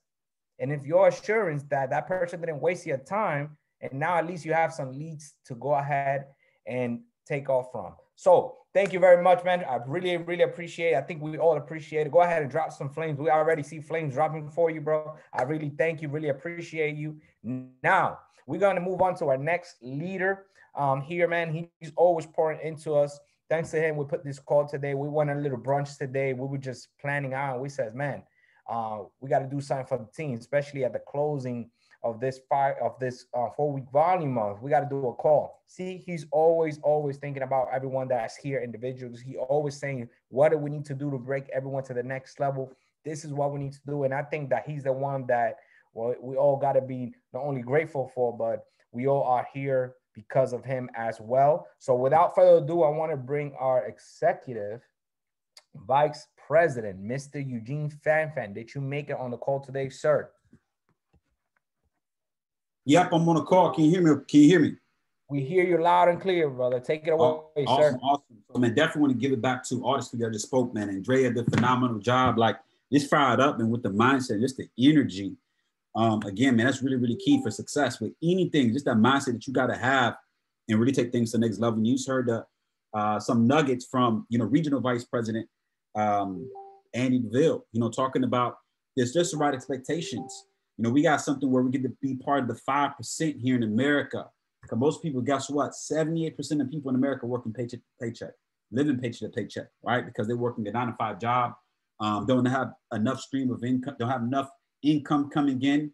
and if your assurance that that person didn't waste your time and now at least you have some leads to go ahead and take off from. So thank you very much, man. I really, really appreciate it. I think we all appreciate it. Go ahead and drop some flames. We already see flames dropping for you, bro. I really thank you, really appreciate you. Now we're going to move on to our next leader um, here, man. He's always pouring into us. Thanks to him, we put this call today. We went a little brunch today. We were just planning out. We said, man, uh, we got to do something for the team, especially at the closing of this five of this uh, four week volume of we got to do a call. See he's always always thinking about everyone that's here individuals he always saying what do we need to do to break everyone to the next level? This is what we need to do and i think that he's the one that well we all got to be not only grateful for but we all are here because of him as well. So without further ado i want to bring our executive vice president mr eugene fanfan. Did you make it on the call today sir Yep, I'm on a call. Can you hear me? Can you hear me? We hear you loud and clear, brother. Take it away, oh, awesome, sir. Awesome. So, man, definitely want to give it back to artists who just spoke, man. Andrea did a phenomenal job. Like, just fired up and with the mindset, just the energy. Um, again, man, that's really, really key for success with anything. Just that mindset that you got to have and really take things to the next level. And you heard the, uh, some nuggets from, you know, regional vice president um, Andy Dieuveille, you know, talking about there's just the right expectations you know, we got something where we get to be part of the 5% here in America. Because most people, guess what? 78% of people in America working paycheck paycheck, living paycheck to paycheck, right? Because they're working a nine to five job, um, don't have enough stream of income, don't have enough income coming in.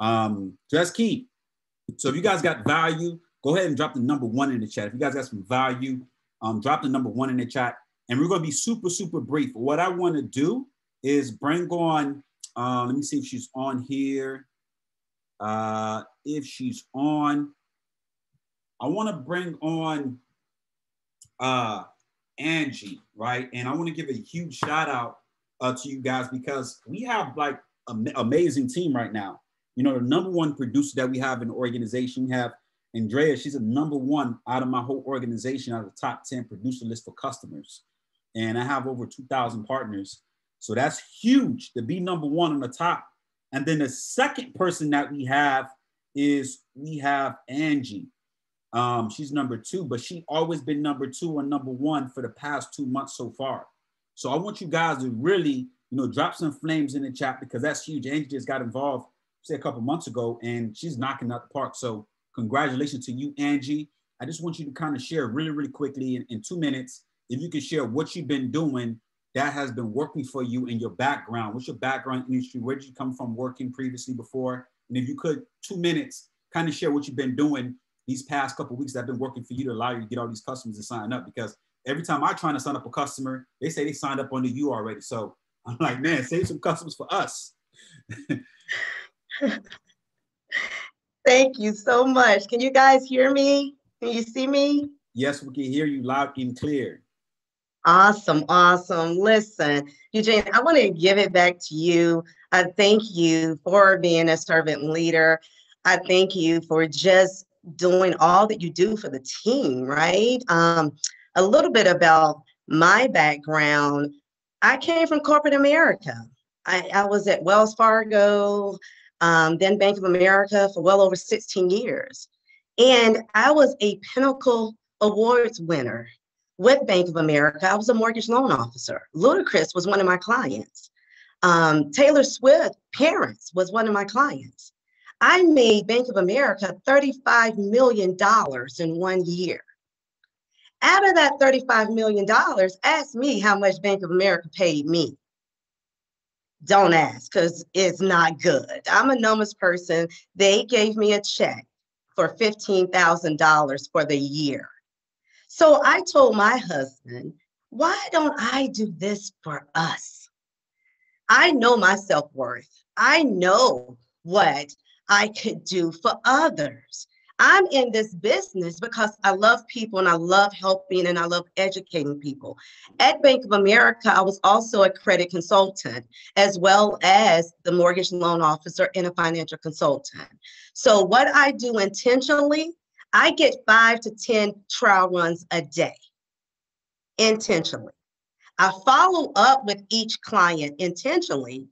Um, so that's key. So if you guys got value, go ahead and drop the number one in the chat. If you guys got some value, um, drop the number one in the chat. And we're going to be super, super brief. What I want to do is bring on uh, let me see if she's on here. Uh, if she's on, I want to bring on uh, Angie, right? And I want to give a huge shout out uh, to you guys because we have like an amazing team right now. You know, the number one producer that we have in the organization, we have Andrea. She's a number one out of my whole organization, out of the top 10 producer list for customers. And I have over 2,000 partners. So that's huge to be number one on the top. And then the second person that we have is we have Angie. Um, she's number two, but she always been number two and number one for the past two months so far. So I want you guys to really, you know, drop some flames in the chat because that's huge. Angie just got involved, say a couple months ago, and she's knocking out the park. So congratulations to you, Angie. I just want you to kind of share really, really quickly in, in two minutes. If you can share what you've been doing that has been working for you in your background. What's your background industry? Where did you come from working previously before? And if you could, two minutes, kind of share what you've been doing these past couple weeks that have been working for you to allow you to get all these customers to sign up. Because every time I try to sign up a customer, they say they signed up under you already. So I'm like, man, save some customers for us. Thank you so much. Can you guys hear me? Can you see me? Yes, we can hear you loud and clear. Awesome, awesome. Listen, Eugene, I want to give it back to you. I thank you for being a servant leader. I thank you for just doing all that you do for the team, right? Um, a little bit about my background. I came from corporate America. I, I was at Wells Fargo, um, then Bank of America for well over 16 years. And I was a Pinnacle Awards winner with Bank of America. I was a mortgage loan officer. Ludacris was one of my clients. Um, Taylor Swift parents was one of my clients. I made Bank of America $35 million in one year. Out of that $35 million, ask me how much Bank of America paid me. Don't ask because it's not good. I'm a numbers person. They gave me a check for $15,000 for the year. So I told my husband, why don't I do this for us? I know my self worth. I know what I could do for others. I'm in this business because I love people and I love helping and I love educating people. At Bank of America, I was also a credit consultant as well as the mortgage loan officer and a financial consultant. So, what I do intentionally, I get five to 10 trial runs a day intentionally. I follow up with each client intentionally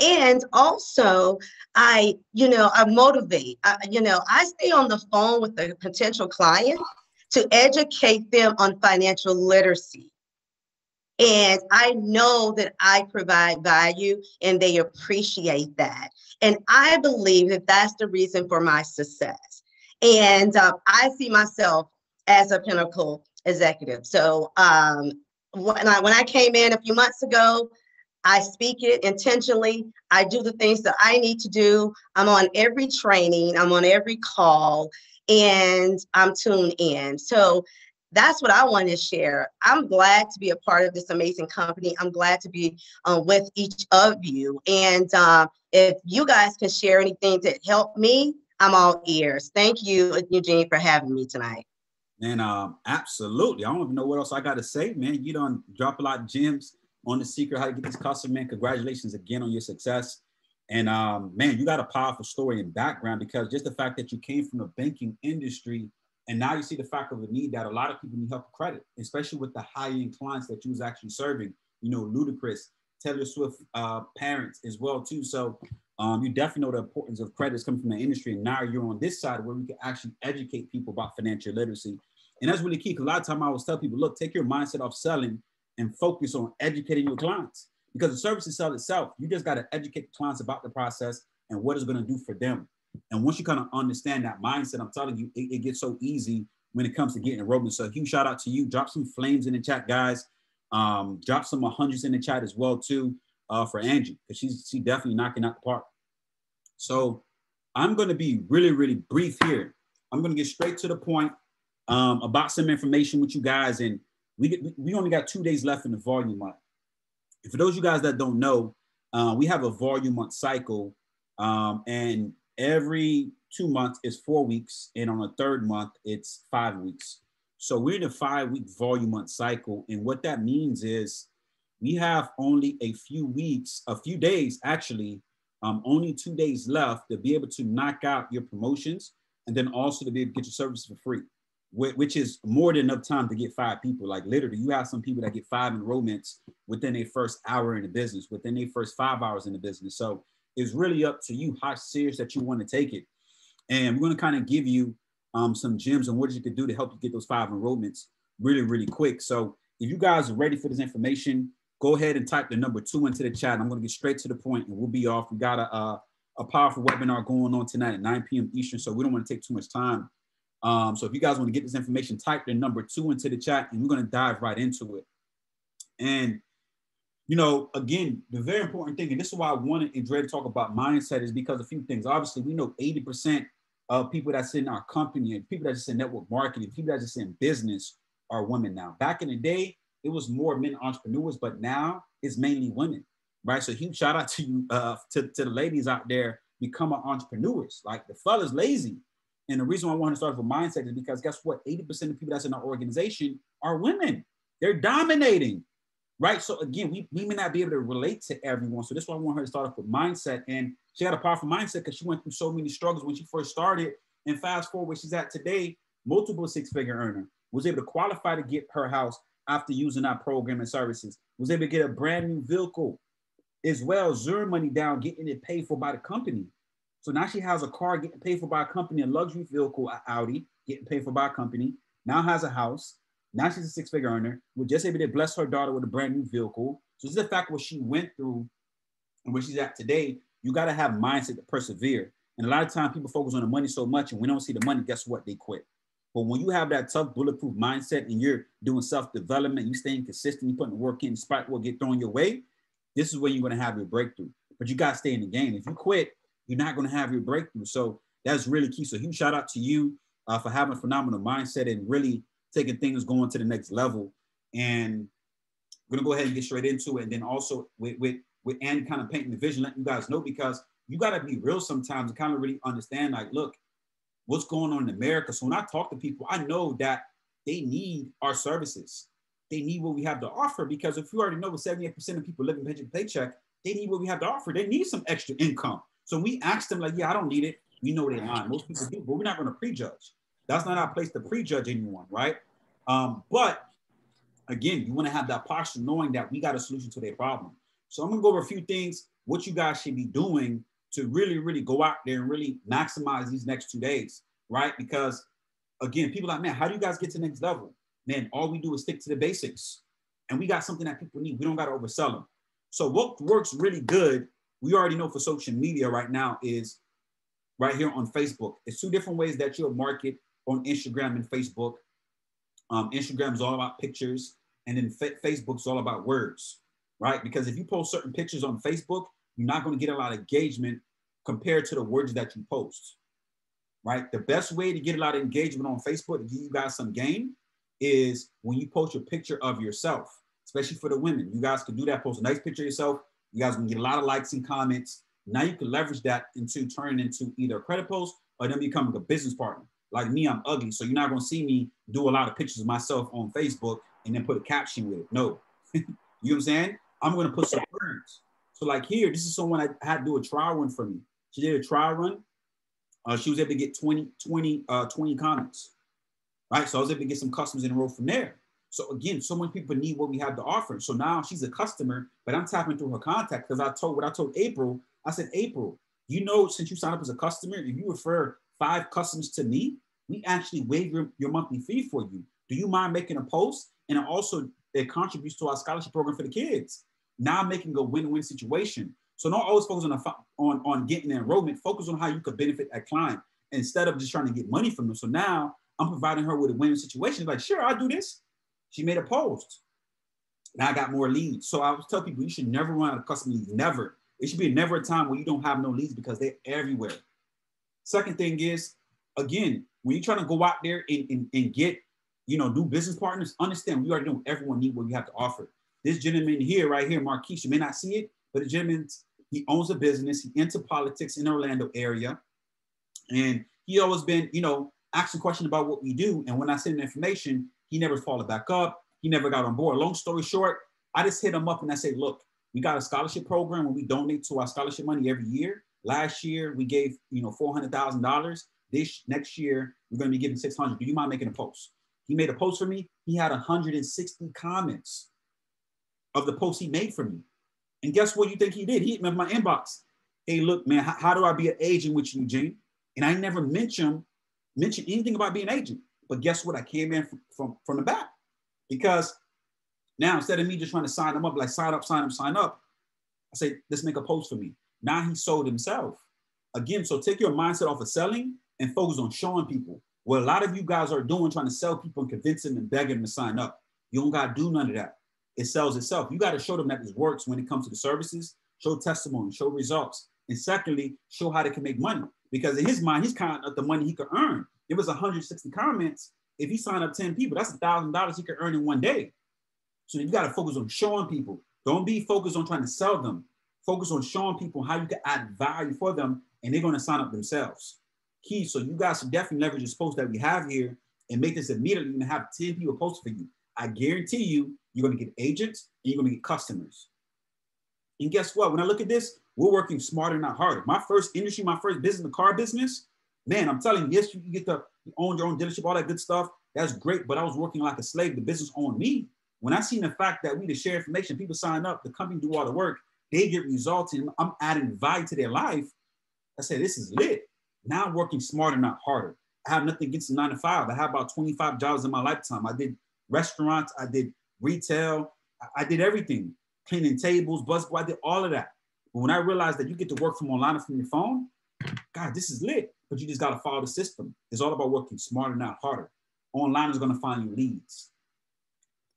and also i you know i motivate. I, you know i stay on the phone with the potential client to educate them on financial literacy. And i know that i provide value and they appreciate that. And i believe that that's the reason for my success and um, i see myself as a pinnacle executive so um, when I, when I came in a few months ago I speak it intentionally. I do the things that I need to do. I'm on every training, I'm on every call, and I'm tuned in. So that's what I want to share. I'm glad to be a part of this amazing company. I'm glad to be uh, with each of you. And uh, if you guys can share anything that helped me, I'm all ears. Thank you, Eugene, for having me tonight. And um, absolutely. I don't even know what else I got to say, man. You don't drop a lot of gems on the secret how to get this customer. Man, congratulations again on your success. And um, man, you got a powerful story and background because just the fact that you came from the banking industry and now you see the fact of the need that a lot of people need help with credit, especially with the high end clients that you was actually serving. You know, Ludacris, Taylor Swift uh, parents as well too. So um, you definitely know the importance of credits coming from the industry. And now you're on this side where we can actually educate people about financial literacy. And that's really key. Because a lot of time I always tell people, look, take your mindset off selling and focus on educating your clients because the services sell itself. You just got to educate the clients about the process and what it's going to do for them. And once you kind of understand that mindset, I'm telling you, it, it, gets so easy when it comes to getting enrollment. So huge shout out to you. Drop some flames in the chat, guys. Um, drop some hundreds in the chat as well too uh, for Angie because she's she definitely knocking out the park. So I'm going to be really really brief here. I'm going to get straight to the point um, about some information with you guys and we, get, we only got two days left in the volume month. And for those of you guys that don't know, uh, we have a volume month cycle, um, and every two months is four weeks, and on the third month it's five weeks. So we're in a five-week volume month cycle, and what that means is we have only a few weeks, a few days actually, um, only two days left to be able to knock out your promotions, and then also to be able to get your services for free which is more than enough time to get five people. Like literally, you have some people that get five enrollments within their first hour in the business, within their first five hours in the business. So it's really up to you how serious that you want to take it. And we're going to kind of give you um, some gems on what you could do to help you get those five enrollments really, really quick. So if you guys are ready for this information, go ahead and type the number two into the chat. I'm going to get straight to the point and we'll be off. We got a, a, a powerful webinar going on tonight at 9 p.m. Eastern. So we don't want to take too much time. Um, so if you guys want to get this information, type the number two into the chat and we're going to dive right into it. And, you know, again, the very important thing, and this is why I wanted Andre to talk about mindset is because a few things. Obviously, we know 80% of people that's in our company and people that's just in network marketing, people that's just in business are women now. Back in the day, it was more men entrepreneurs, but now it's mainly women, right? So huge shout out to you, uh, to, to the ladies out there become entrepreneurs. Like the fellas lazy and the reason why I want to start with mindset is because guess what? 80% of people that's in our organization are women. They're dominating, right? So again, we, we may not be able to relate to everyone. So this is why I want her to start off with mindset. And she had a powerful mindset because she went through so many struggles when she first started. And fast forward where she's at today, multiple six-figure earner, was able to qualify to get her house after using our program and services, was able to get a brand new vehicle as well, zero money down, getting it paid for by the company. So now she has a car getting paid for by a company, a luxury vehicle, Audi, getting paid for by a company. Now has a house. Now she's a six-figure earner. We're just able to bless her daughter with a brand new vehicle. So this is the fact what she went through and where she's at today. You got to have mindset to persevere. And a lot of times people focus on the money so much, and we don't see the money. Guess what? They quit. But when you have that tough, bulletproof mindset, and you're doing self-development, you staying consistent, you putting the work in, despite what get thrown your way, this is where you're going to have your breakthrough. But you got to stay in the game. If you quit, you're not going to have your breakthrough. So that's really key. So huge shout out to you uh, for having a phenomenal mindset and really taking things going to the next level. And we're gonna go ahead and get straight into it. And then also with with with and kind of painting the vision, letting you guys know because you got to be real sometimes to kind of really understand. Like, look, what's going on in America. So when I talk to people, I know that they need our services. They need what we have to offer because if you already know what 78% of people living paycheck paycheck, they need what we have to offer. They need some extra income. So we ask them like, yeah, I don't need it. We know they're lying. Most people do, but we're not going to prejudge. That's not our place to prejudge anyone, right? Um, but again, you want to have that posture knowing that we got a solution to their problem. So I'm gonna go over a few things, what you guys should be doing to really, really go out there and really maximize these next two days, right? Because again, people like, man, how do you guys get to the next level? Man, all we do is stick to the basics. And we got something that people need. We don't got to oversell them. So what works really good, we already know for social media right now is right here on Facebook. It's two different ways that you'll market on Instagram and Facebook. Um, Instagram is all about pictures, and then fa- Facebook's all about words, right? Because if you post certain pictures on Facebook, you're not going to get a lot of engagement compared to the words that you post, right? The best way to get a lot of engagement on Facebook to give you guys some gain is when you post your picture of yourself, especially for the women. You guys can do that, post a nice picture of yourself. You guys can get a lot of likes and comments. Now you can leverage that into turning into either a credit post or then becoming a business partner. Like me, I'm ugly, so you're not gonna see me do a lot of pictures of myself on Facebook and then put a caption with it. No, you know what I'm saying? I'm gonna put some words. So like here, this is someone I had to do a trial run for me. She did a trial run. Uh, she was able to get 20, 20, uh, 20 comments, right? So I was able to get some customers in a row from there. So again, so many people need what we have to offer. So now she's a customer, but I'm tapping through her contact because I told what I told April. I said, April, you know, since you signed up as a customer, if you refer five customers to me, we actually waive your, your monthly fee for you. Do you mind making a post? And also it contributes to our scholarship program for the kids. Now making a win-win situation. So don't always focus on, a, on, on getting the enrollment. Focus on how you could benefit that client instead of just trying to get money from them. So now I'm providing her with a win-win situation. Like, sure, I'll do this. She made a post. Now I got more leads. So I was tell people you should never run out of customer leads. Never. It should be never a time where you don't have no leads because they're everywhere. Second thing is, again, when you're trying to go out there and, and, and get, you know, new business partners, understand we already know everyone need what you have to offer. This gentleman here, right here, Marquise, you may not see it, but the gentleman, he owns a business. He into politics in Orlando area. And he always been, you know, asking questions about what we do. And when I send information, he never followed back up. He never got on board. Long story short, I just hit him up and I say, look, we got a scholarship program where we donate to our scholarship money every year. Last year, we gave, you know, $400,000. This next year, we're going to be giving 600. Do you mind making a post? He made a post for me. He had 160 comments of the post he made for me. And guess what you think he did? He hit me my inbox. Hey, look, man, how, how do I be an agent with you, Gene? And I never mentioned mention anything about being an agent. But guess what? I came in from, from, from the back because now instead of me just trying to sign him up, like sign up, sign up, sign up, I say, let's make a post for me. Now he sold himself. Again, so take your mindset off of selling and focus on showing people what a lot of you guys are doing, trying to sell people and convince them and beg them to sign up. You don't got to do none of that. It sells itself. You got to show them that this works when it comes to the services, show testimony, show results. And secondly, show how they can make money. Because in his mind, he's counting up the money he could earn. It was 160 comments. If he signed up 10 people, that's thousand dollars he could earn in one day. So you got to focus on showing people. Don't be focused on trying to sell them. Focus on showing people how you can add value for them, and they're going to sign up themselves key. So you guys should definitely leverage this post that we have here and make this immediately. You're have 10 people post for you. I guarantee you, you're gonna get agents and you're gonna get customers. And guess what? When I look at this, we're working smarter, not harder. My first industry, my first business, the car business, man, I'm telling you, yes, you get to own your own dealership, all that good stuff. That's great, but I was working like a slave. The business owned me. When I seen the fact that we to share information, people sign up, the company do all the work, they get results, and I'm adding value to their life. I said, this is lit. Now I'm working smarter, not harder. I have nothing against the nine to five. I have about 25 jobs in my lifetime. I did restaurants, I did retail, I did everything, cleaning tables, busboy, I did all of that. But when I realized that you get to work from online and from your phone, God, this is lit. But you just got to follow the system. It's all about working smarter, not harder. Online is to find you leads.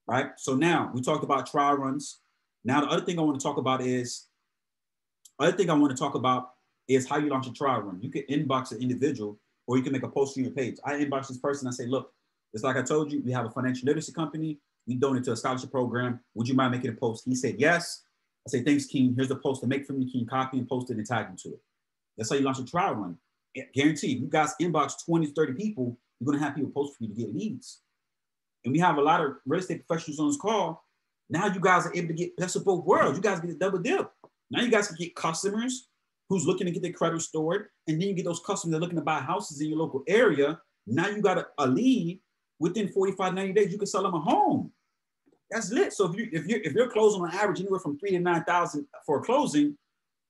Right? So now we talked about trial runs. Now the other thing I want to talk about is, other thing I want to talk about is how you launch a trial run. You can inbox an individual or you can make a post on your page. I inbox this person. I say, look, it's like I told you, we have a financial literacy company. We donate to a scholarship program. Would you mind making a post? He said, yes. I say, thanks, King. Here's the post to make for me. You copy and post it and tag him to it? That's how you launch a trial run. guarantee if you guys inbox 20 30 people, you're gonna have people post for you to get leads. And we have a lot of real estate professionals on this call. Now you guys are able to get best of both worlds. You guys get a double dip. Now you guys can get customers who's looking to get their credit restored, and then you get those customers that are looking to buy houses in your local area. Now you got a, a lead within 45, 90 days, you can sell them a home. That's lit. So if you if you if you're closing on average anywhere from three to nine thousand for a closing,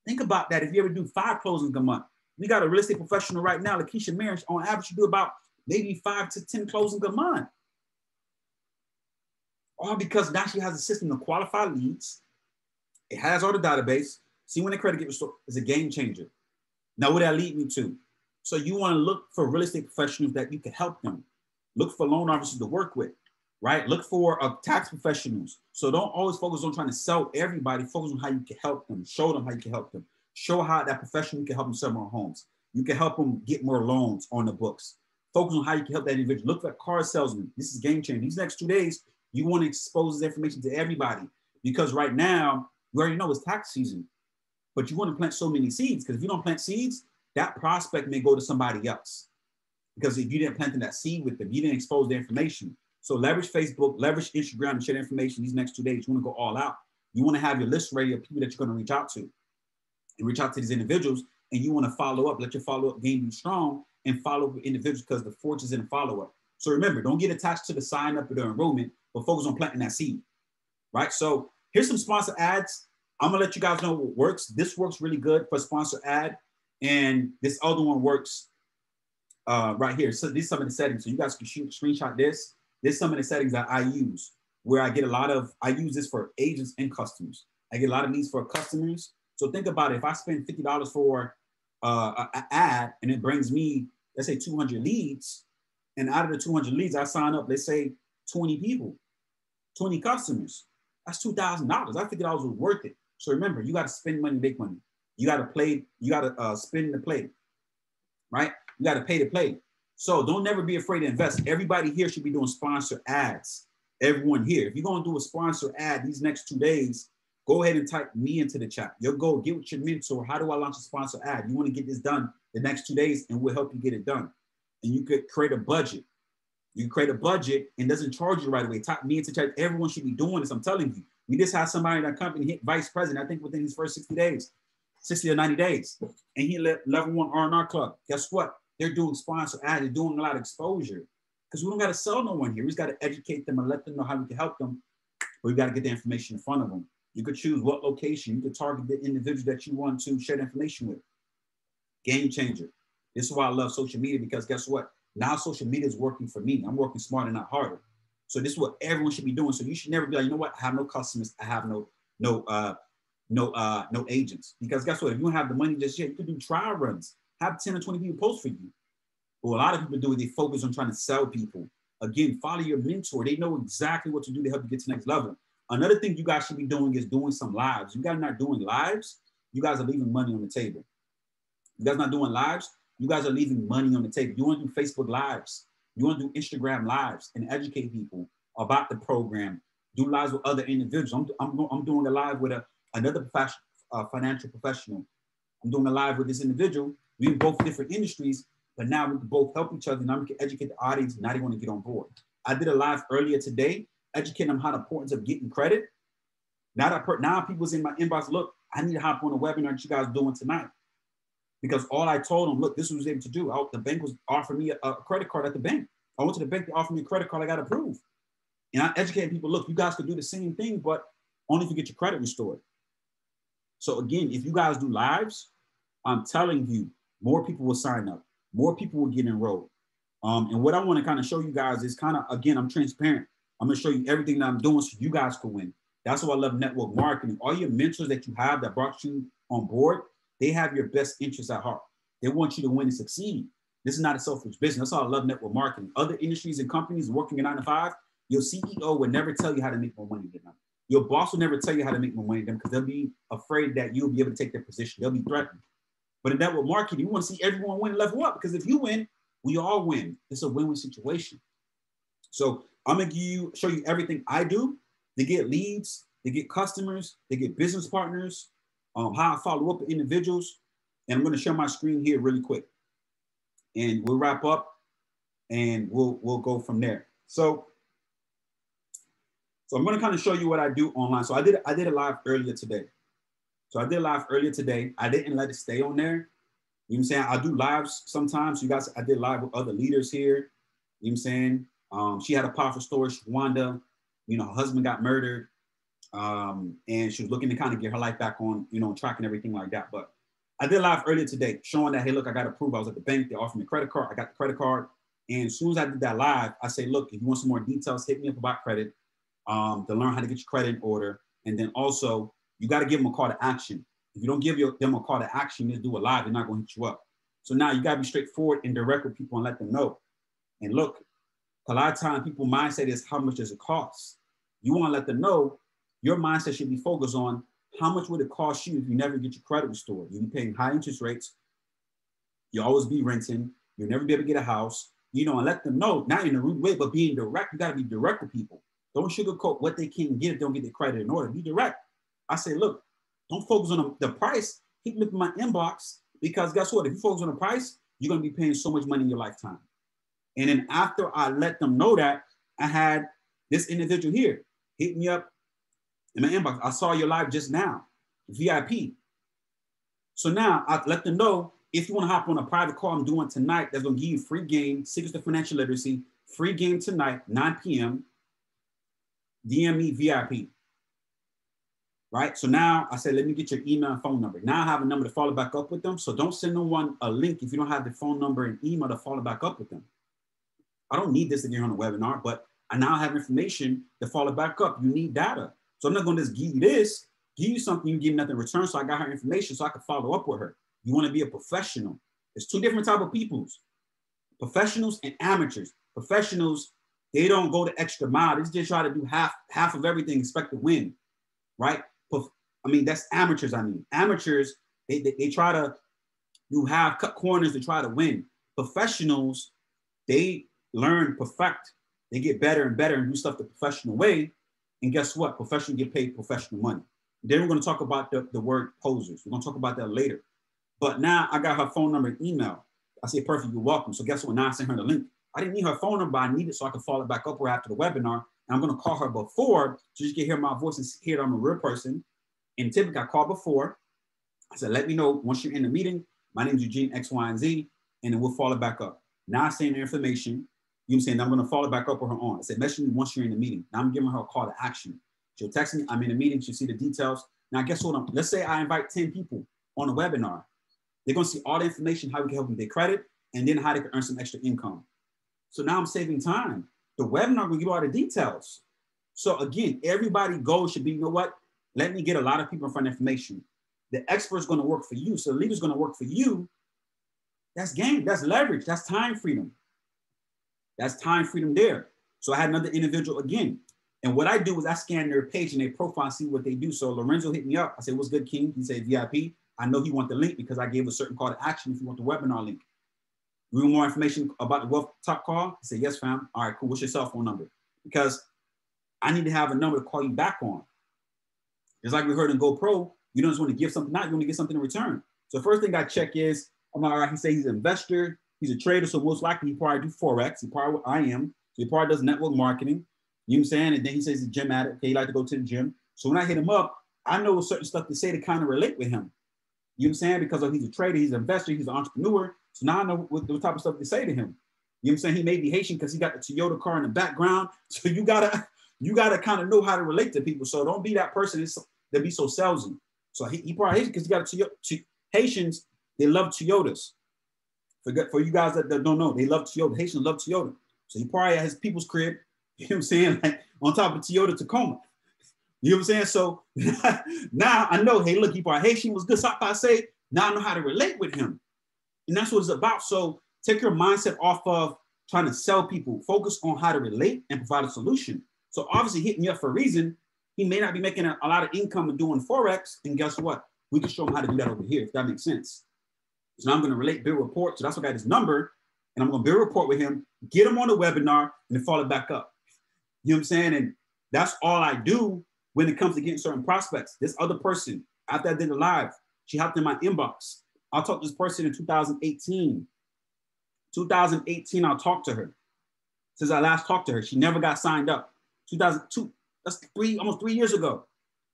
think about that. If you ever do five closings a month, we got a real estate professional right now, Lakeisha Marriage, on average, you do about maybe five to 10 closings a month. All because now she has a system to qualify leads. It has all the database. See when the credit get restored is a game changer. Now, what that lead me to? So you want to look for real estate professionals that you can help them. Look for loan officers to work with, right? Look for uh, tax professionals. So don't always focus on trying to sell everybody. Focus on how you can help them. Show them how you can help them. Show how that professional can help them sell more homes. You can help them get more loans on the books. Focus on how you can help that individual. Look at car salesman. This is game changing. These next two days, you want to expose this information to everybody because right now, you already know it's tax season, but you want to plant so many seeds because if you don't plant seeds, that prospect may go to somebody else. Because if you didn't plant that seed with them, you didn't expose the information. So leverage Facebook, leverage Instagram, and share information these next two days. You want to go all out. You want to have your list ready of people that you're going to reach out to and reach out to these individuals. And you want to follow up, let your follow up game be strong and follow up with individuals because the fortune's in follow up. So remember, don't get attached to the sign up or the enrollment, but focus on planting that seed. Right. So here's some sponsor ads. I'm gonna let you guys know what works. This works really good for sponsor ad, and this other one works uh, right here. So these are some of the settings. So you guys can shoot screenshot this. This some of the settings that I use where I get a lot of. I use this for agents and customers. I get a lot of needs for customers. So think about it. If I spend fifty dollars for uh, an ad and it brings me, let's say, 200 leads, and out of the 200 leads, I sign up, let's say, 20 people, 20 customers. That's two thousand dollars. That fifty dollars was worth it. So remember, you got to spend money, make money. You got to play. You got to uh, spend the play, right? You got to pay to play. So don't never be afraid to invest. Everybody here should be doing sponsor ads. Everyone here, if you're gonna do a sponsor ad these next two days, go ahead and type me into the chat. Your goal, get with your mentor. How do I launch a sponsor ad? You want to get this done the next two days, and we'll help you get it done. And you could create a budget. You create a budget and doesn't charge you right away. Type me into chat. Everyone should be doing this. I'm telling you. We just had somebody in that company hit vice president, I think within his first 60 days, 60 or 90 days. And he let level one R&R club. Guess what? They're doing sponsor ads. They're doing a lot of exposure because we don't got to sell no one here. We just got to educate them and let them know how we can help them. But we got to get the information in front of them. You could choose what location. You could target the individual that you want to share information with. Game changer. This is why I love social media because guess what? Now social media is working for me. I'm working smarter, not harder. So this is what everyone should be doing. So you should never be like, you know what? I have no customers. I have no no uh no uh no agents. Because guess what? If you don't have the money just yet, you could do trial runs. Have 10 or 20 people post for you. But what a lot of people do is they focus on trying to sell people. Again, follow your mentor. They know exactly what to do to help you get to next level. Another thing you guys should be doing is doing some lives. You guys are not doing lives, you guys are leaving money on the table. You guys not doing lives, you guys are leaving money on the table. You want to do Facebook lives, you want to do Instagram lives and educate people about the program. Do lives with other individuals. I'm, I'm, I'm doing a live with a, another profession, uh, financial professional. I'm doing a live with this individual. We're in both different industries, but now we can both help each other. Now we can educate the audience. Now they want to get on board. I did a live earlier today educating them how the importance of getting credit. Now that per, now people's in my inbox, look, I need to hop on a webinar that you guys doing tonight. Because all I told them, look, this was able to do. I, the bank was offering me a, a, credit card at the bank. I went to the bank, they offered me a credit card, I got approved. And I educated people, look, you guys could do the same thing, but only if you get your credit restored. So again, if you guys do lives, I'm telling you, more people will sign up, more people will get enrolled. Um, and what I want to kind of show you guys is kind of, again, I'm transparent. I'm gonna show you everything that I'm doing so you guys can win. That's why I love network marketing. All your mentors that you have that brought you on board, they have your best interests at heart. They want you to win and succeed. This is not a selfish business. That's why I love network marketing. Other industries and companies working a nine to five, your CEO would never tell you how to make more money than them. Your boss will never tell you how to make more money than them because they'll be afraid that you'll be able to take their position. They'll be threatened. But in network marketing, you want to see everyone win and level up because if you win, we all win. It's a win-win situation. So I'm gonna give you show you everything I do to get leads, to get customers, to get business partners, um, how I follow up with individuals. And I'm gonna share my screen here really quick. and we'll wrap up and we'll we'll go from there. So so I'm to kind of show you what I do online. So I did I did a live earlier today. So I did live earlier today. I didn't let it stay on there. You know what I'm saying? I do lives sometimes. You guys, I did live with other leaders here. You know what I'm saying? Um, she had a powerful story. Wanda, you know, her husband got murdered. Um, and she was looking to kind of get her life back on, you know, track and everything like that. But I did live earlier today showing that, hey, look, I got approved. I was at the bank. They offered me a credit card. I got the credit card. And as soon as I did that live, I say, look, if you want some more details, hit me up about credit um, to learn how to get your credit in order. And then also, you got to give them a call to action. If you don't give your, them a call to action, they do a live, they're not going to hit you up. So now you got to be straightforward and direct with people and let them know. And look, a lot of times people mindset is how much does it cost? You want to let them know your mindset should be focused on how much would it cost you if you never get your credit restored? You'll be paying high interest rates. You always be renting. You'll never be able to get a house. You know, and let them know, not in a rude way, but being direct. You got to be direct with people. Don't sugarcoat what they can get if they don't get their credit in order. Be direct. I say, look, don't focus on the, price. Keep looking my inbox because guess what? If you focus on the price, you're going to be paying so much money in your lifetime. And then after I let them know that, I had this individual here hit me up in my inbox. I saw your live just now, VIP. So now I let them know if you want to hop on a private call I'm doing tonight, that's going to give you free game, Secrets to Financial Literacy, free game tonight, 9 p.m. DM me VIP. Right. So now I said, let me get your email and phone number. Now I have a number to follow back up with them. So don't send no one a link if you don't have the phone number and email to follow back up with them. I don't need this get on a webinar, but I now have information to follow back up. You need data. So I'm not going to just give you this, give you something, you give nothing in return. So I got her information so I could follow up with her. You want to be a professional. There's two different type of peoples, professionals and amateurs. Professionals, they don't go the extra mile. They just try to do half, half of everything, expect to win, right? I mean, that's amateurs, I mean. Amateurs, they, they, they try to, you have cut corners to try to win. Professionals, they learn, perfect, they get better and better and do stuff the professional way. And guess what? Professionals get paid professional money. Then we're going to talk about the, the word posers. We're going to talk about that later. But now I got her phone number and email. I say, perfect, you're welcome. So guess what? Now I sent her the link. I didn't need her phone number. But I need it so I can follow it back up her after the webinar. And I'm going to call her before so she can hear my voice and hear that I'm a real person. And typically I called before. I said, let me know once you're in the meeting. My name is Eugene X, Y, and Z. And then we'll follow back up. Now I send the information. You know what I'm saying? I'm going to follow back up with her on. I said, message me once you're in the meeting. Now I'm giving her a call to action. She'll text me. I'm in a meeting. She'll see the details. Now, guess what? I'm, let's say I invite 10 people on a webinar. They're going to see all the information, how we can help them get credit, and then how they can earn some extra income. So now I'm saving time. The webinar will give all the details. So again, everybody goal should be, you know what? Let me get a lot of people in front of information. The expert's going to work for you. So the leader's going to work for you. That's game. That's leverage. That's time freedom. That's time freedom there. So I had another individual again. And what I do is I scan their page and their profile see what they do. So Lorenzo hit me up. I said, what's good, King? He said VIP. I know he want the link because I gave a certain call to action if you want the webinar link. You want more information about the Wealth Talk call? He said, yes, fam. All right, cool. What's your cell phone number? Because I need to have a number to call you back on. Just like we heard in GoPro, you don't just want to give something out, you want to get something in return. So first thing I check is, I'm like, all right, he says he's an investor, he's a trader, so most likely he probably do Forex. He probably, I am. So he probably does network marketing. You know what I'm saying? And then he says he's a gym addict. Okay, he like to go to the gym. So when I hit him up, I know certain stuff to say to kind of relate with him. You know what I'm saying? Because oh, he's a trader, he's an investor, he's an entrepreneur. So now I know what, what type of stuff to say to him. You know what I'm saying? He may be Haitian because he got the Toyota car in the background. So you gotta, you gotta kind of know how to relate to people. So don't be that person that be so salesy. So he, he probably because he got a Toyota. Haitians, they love Toyotas. Forget for you guys that, that don't know, they love Toyota. Haitians love Toyota. So he probably at his people's crib, you know what I'm saying? Like on top of Toyota Tacoma. You know what I'm saying? So now I know, hey, look, he probably Haitian was good. So I say, now I know how to relate with him. And that's what it's about. So take your mindset off of trying to sell people. Focus on how to relate and provide a solution. So obviously hitting me up for a reason. He may not be making a, a lot of income doing Forex. And guess what? We can show him how to do that over here, if that makes sense. So now I'm going to relate build report. So that's what I got his number. And I'm going to build a report with him, get him on the webinar, and then follow back up. You know what I'm saying? And that's all I do when it comes to getting certain prospects. This other person, after I did the live, she hopped in my inbox. I talked to this person in 2018, 2018, I talked to her. Since I last talked to her, she never got signed up. 2002, that's three, almost three years ago.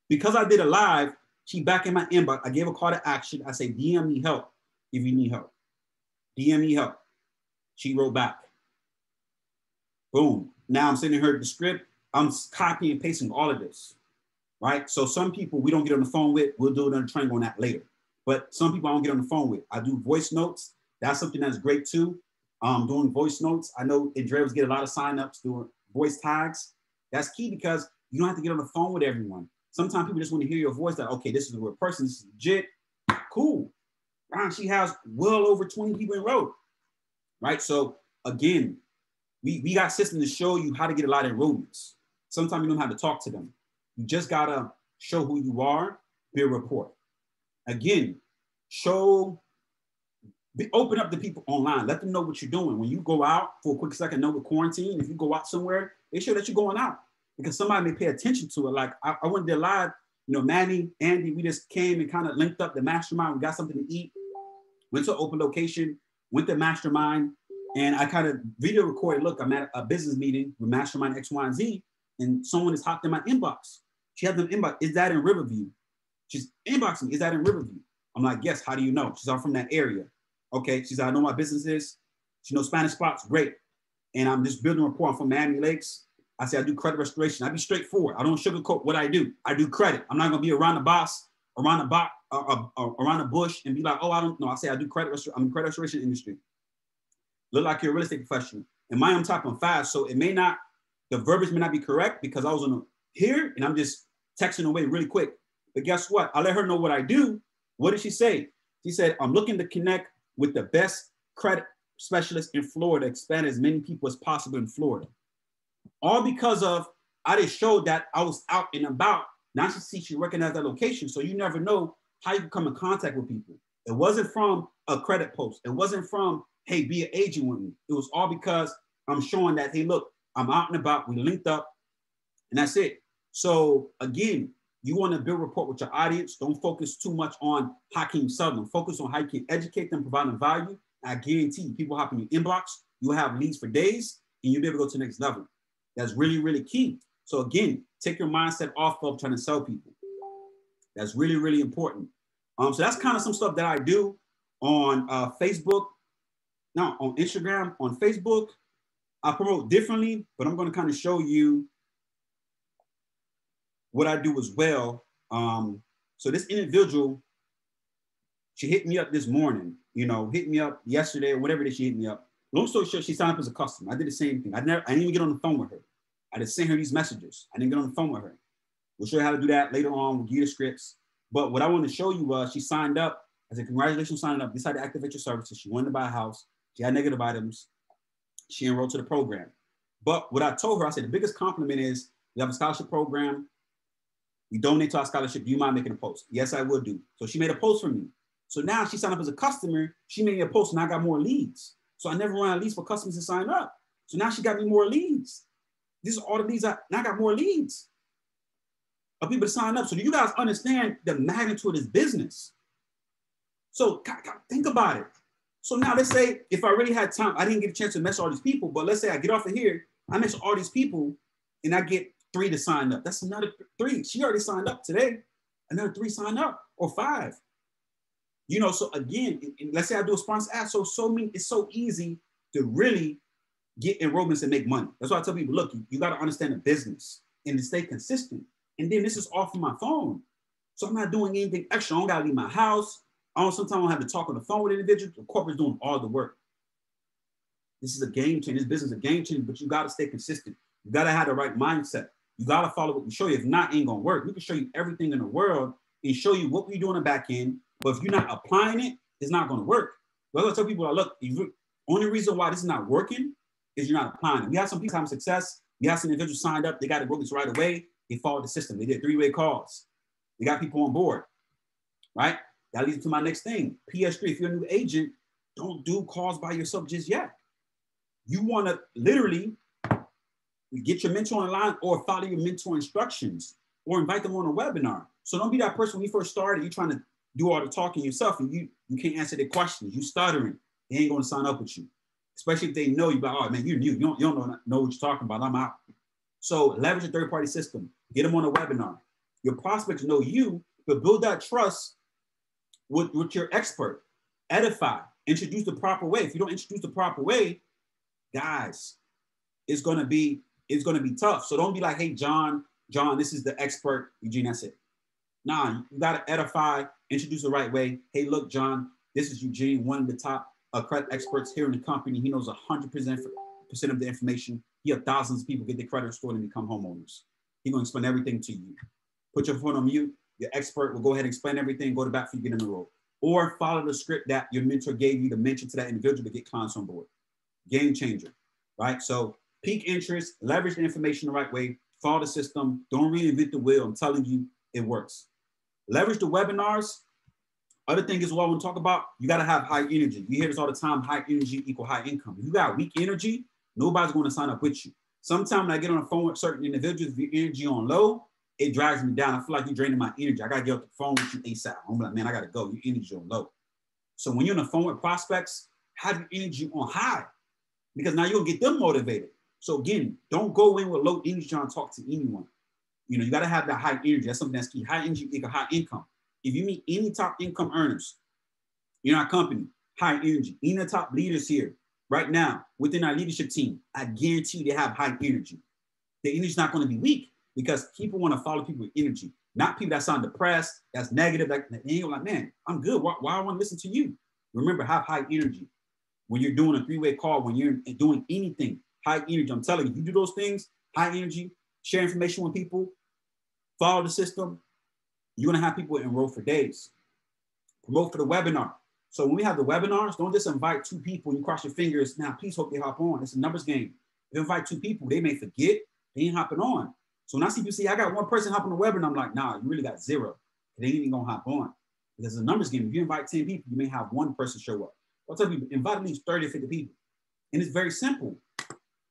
Because I did a live, she back in my inbox. I gave a call to action. I say, DM me help if you need help. DM me help. She wrote back. Boom. Now I'm sending her the script. I'm copying and pasting all of this, right? So some people we don't get on the phone with. We'll do another training on that later. But some people I don't get on the phone with. I do voice notes. That's something that's great too. Um, doing voice notes. I know Andrea's get a lot of signups doing voice tags. That's key because you don't have to get on the phone with everyone. Sometimes people just want to hear your voice that, okay, this is a real person, this is legit. Cool. Wow, she has well over 20 people enrolled. Right. So again, we, we got systems to show you how to get a lot of enrollments. Sometimes you don't have to talk to them. You just gotta show who you are, build rapport. Again, show be open up the people online. Let them know what you're doing. When you go out for a quick second, know with quarantine, if you go out somewhere, make sure that you're going out because somebody may pay attention to it. Like I, I went there live, you know, Manny, Andy, we just came and kind of linked up the mastermind. We got something to eat, went to open location, went to mastermind, and I kind of video recorded. Look, I'm at a business meeting with Mastermind X, Y, and Z, and someone has hopped in my inbox. She had them inbox. Is that in Riverview? She's inboxing me. Is that in Riverview? I'm like, yes. How do you know? She's all from that area. Okay. She's I know my business is. She knows Spanish spots. Great. And I'm just building rapport. I'm from Miami Lakes. I say I do credit restoration. I be straightforward. I don't sugarcoat what I do. I do credit. I'm not gonna be around the boss, around the box, uh, uh, uh, around the bush, and be like, oh, I don't know. I say I do credit. Restor- I'm in credit restoration industry. Look like you're a real estate professional. And my I'm typing fast, so it may not. The verbiage may not be correct because I was on here and I'm just texting away really quick. But guess what? I let her know what I do. What did she say? She said, I'm looking to connect with the best credit specialist in Florida, expand as many people as possible in Florida. All because of I just showed that I was out and about. Now she see she recognized that location. So you never know how you come in contact with people. It wasn't from a credit post. It wasn't from, hey, be an agent with me. It was all because I'm showing that, hey, look, I'm out and about. We linked up, and that's it. So again, you want to build rapport with your audience. Don't focus too much on how can you sell them. Focus on how you can educate them, provide them value. I guarantee you, people hop in your inbox, you'll have leads for days, and you'll be able to go to the next level. That's really, really key. So again, take your mindset off of trying to sell people. That's really, really important. Um, so that's kind of some stuff that I do on uh, Facebook. Now on Instagram, on Facebook, I promote differently, but I'm going to kind of show you what I do as well. Um, so this individual, she hit me up this morning, you know, hit me up yesterday or whatever that she hit me up. Long story short, she signed up as a customer. I did the same thing. I never, I didn't even get on the phone with her. I just sent her these messages. I didn't get on the phone with her. We'll show you how to do that later on. We'll give you the scripts. But what I want to show you was she signed up. I said, congratulations signing up. How to activate your services. She wanted to buy a house. She had negative items. She enrolled to the program. But what I told her, I said, the biggest compliment is we have a scholarship program. We donate to our scholarship. Do you mind making a post? Yes, I will do. So she made a post for me. So now she signed up as a customer. She made a post and I got more leads. So I never run a leads for customers to sign up. So now she got me more leads. These are all the leads I now I got more leads of people to sign up. So do you guys understand the magnitude of this business? So think about it. So now let's say if I really had time, I didn't get a chance to mess all these people, but let's say I get off of here, I mess all these people and I get three to sign up. That's another three. She already signed up today. Another three sign up or five. You know, so again, let's say I do a sponsor ad. So so mean it's so easy to really get enrollments and make money. That's why I tell people, look, you, you got to understand the business and to stay consistent. And then this is off of my phone. So I'm not doing anything extra. I don't gotta leave my house. I don't sometimes I don't have to talk on the phone with individuals. The corporate's doing all the work. This is a game changer. This business is a game changer, but you gotta stay consistent. You gotta have the right mindset. You gotta follow what we show you. If not, ain't gonna work. We can show you everything in the world and show you what we do on the back end. But if you're not applying it, it's not gonna work. But I tell people, look, only reason why this is not working is you're not applying it. We have some people having success. We have some individuals signed up. They got the this right away. They followed the system. They did three-way calls. They got people on board, right? That leads to my next thing. PS3, if you're a new agent, don't do calls by yourself just yet. You want to literally get your mentor online or follow your mentor instructions or invite them on a webinar. So don't be that person when you first started, you're trying to do all the talking yourself and you, you can't answer their questions. You stuttering. They ain't to sign up with you. especially if they know you. But oh man, you new, you don't, you don't know, know what you're talking about. I'm out. So leverage a third party system. Get them on a webinar. Your prospects know you, but build that trust with, with your expert. Edify. Introduce the proper way. If you don't introduce the proper way, guys, it's gonna be it's gonna be tough. So don't be like, hey, John, John, this is the expert. Eugene, that's it. Nah, you gotta edify, introduce the right way. Hey, look, John, this is Eugene, one of the top uh, credit experts here in the company. He knows 100% of the information. He has thousands of people get their credit restored and become homeowners. He's gonna explain everything to you. Put your phone on mute. Your expert will go ahead and explain everything, go to bat for you, get in the role. Or follow the script that your mentor gave you to mention to that individual to get clients on board. Game changer, right? So peak interest, leverage the information the right way, follow the system, don't reinvent the wheel. I'm telling you, it works. Leverage the webinars. Other thing is what I want to talk about, you got to have high energy. You hear this all the time, high energy equal high income. If you got weak energy, nobody's going to sign up with you. Sometimes when I get on the phone with certain individuals, if your energy on low, it drags me down. I feel like you're draining my energy. I got to get off the phone with you ASAP. I'm like, man, I got to go. Your energy on low. So when you're on the phone with prospects, have your energy on high because now you'll get them motivated. So again, don't go in with low energy trying to talk to anyone. You know, you got to have that high energy. That's something that's key. High energy equal high income. If you meet any top income earners in our company, high energy, any of the top leaders here right now within our leadership team, I guarantee you they have high energy. The energy's not going to be weak because people want to follow people with energy, not people that sound depressed, that's negative. Like, they like, man, I'm good. Why, why I want to listen to you? Remember, have high energy. When you're doing a three-way call, when you're doing anything, high energy. I'm telling you, you do those things, high energy, share information with people, follow the system, you're gonna have people enroll for days. Promote for the webinar. So when we have the webinars, don't just invite two people and you cross your fingers. Now, please hope they hop on. It's a numbers game. If you invite two people, they may forget, they ain't hopping on. So when I see people say, I got one person hopping the webinar, I'm like, nah, you really got zero. They ain't even gonna hop on. Because it's a numbers game. If you invite 10 people, you may have one person show up. I'll tell you, invite at least 30 or 50 people. And it's very simple.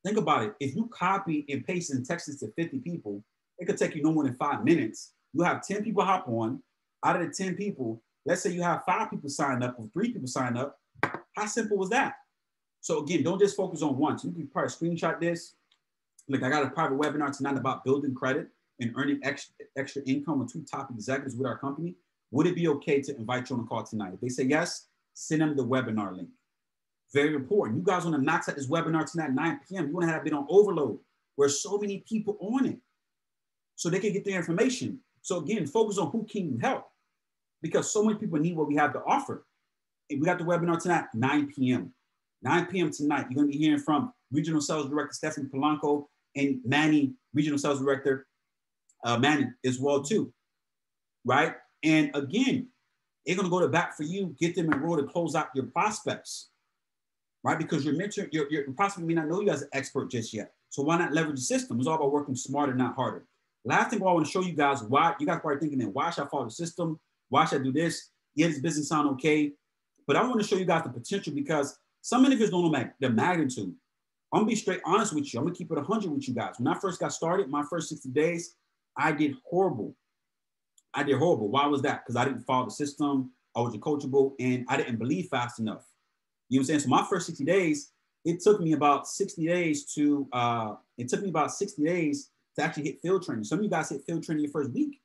Think about it. If you copy and paste and text this to 50 people, it could take you no more than five minutes. You have 10 people hop on. Out of the 10 people, let's say you have five people sign up or three people sign up. How simple was that? So again, don't just focus on one. You can probably screenshot this. Look, I got a private webinar tonight about building credit and earning extra, extra income with two top executives with our company. Would it be okay to invite you on a call tonight? If they say yes, send them the webinar link. Very important. You guys want to knock out this webinar tonight at 9 p.m. You want to have it on overload where so many people on it so they can get their information. So again, focus on who can help because so many people need what we have to offer. And we got the webinar tonight, 9 p.m. 9 p.m. tonight. You're going to be hearing from Regional Sales Director Stephanie Polanco and Manny, Regional Sales Director uh, Manny as well too, right? And again, they're going to go to bat for you, get them enrolled to close out your prospects right? Because your mentor, your, your prospect may not know you as an expert just yet. So why not leverage the system? It's all about working smarter, not harder. Last thing I want to show you guys why you guys probably thinking that why should I follow the system? Why should I do this? Yeah, this business sound okay. But I want to show you guys the potential because some individuals don't know mag- the magnitude. I'm gonna be straight honest with you. I'm gonna keep it 100 with you guys. When I first got started, my first 60 days, I did horrible. I did horrible. Why was that? Because I didn't follow the system. I was coachable and I didn't believe fast enough. You know what I'm saying? So my first 60 days, it took me about 60 days to, uh, it took me about 60 days to actually hit field training. Some of you guys hit field training your first week.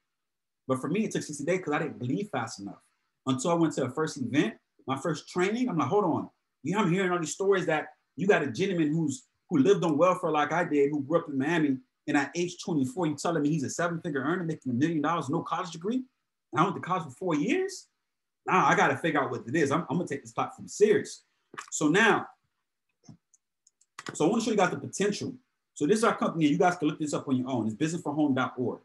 But for me, it took 60 days because I didn't believe fast enough. Until I went to a first event, my first training, I'm like, hold on. You know, I'm hearing all these stories that you got a gentleman who's who lived on welfare like I did, who grew up in Miami, and at age 24, you telling me he's a seven-figure earner making a million dollars, no college degree, and I went to college for four years. Now I got to figure out what it is. I'm, I'm gonna take this platform serious. So now, so I want to show you guys the potential. So this is our company. And you guys can look this up on your own. It's businessforhome.org.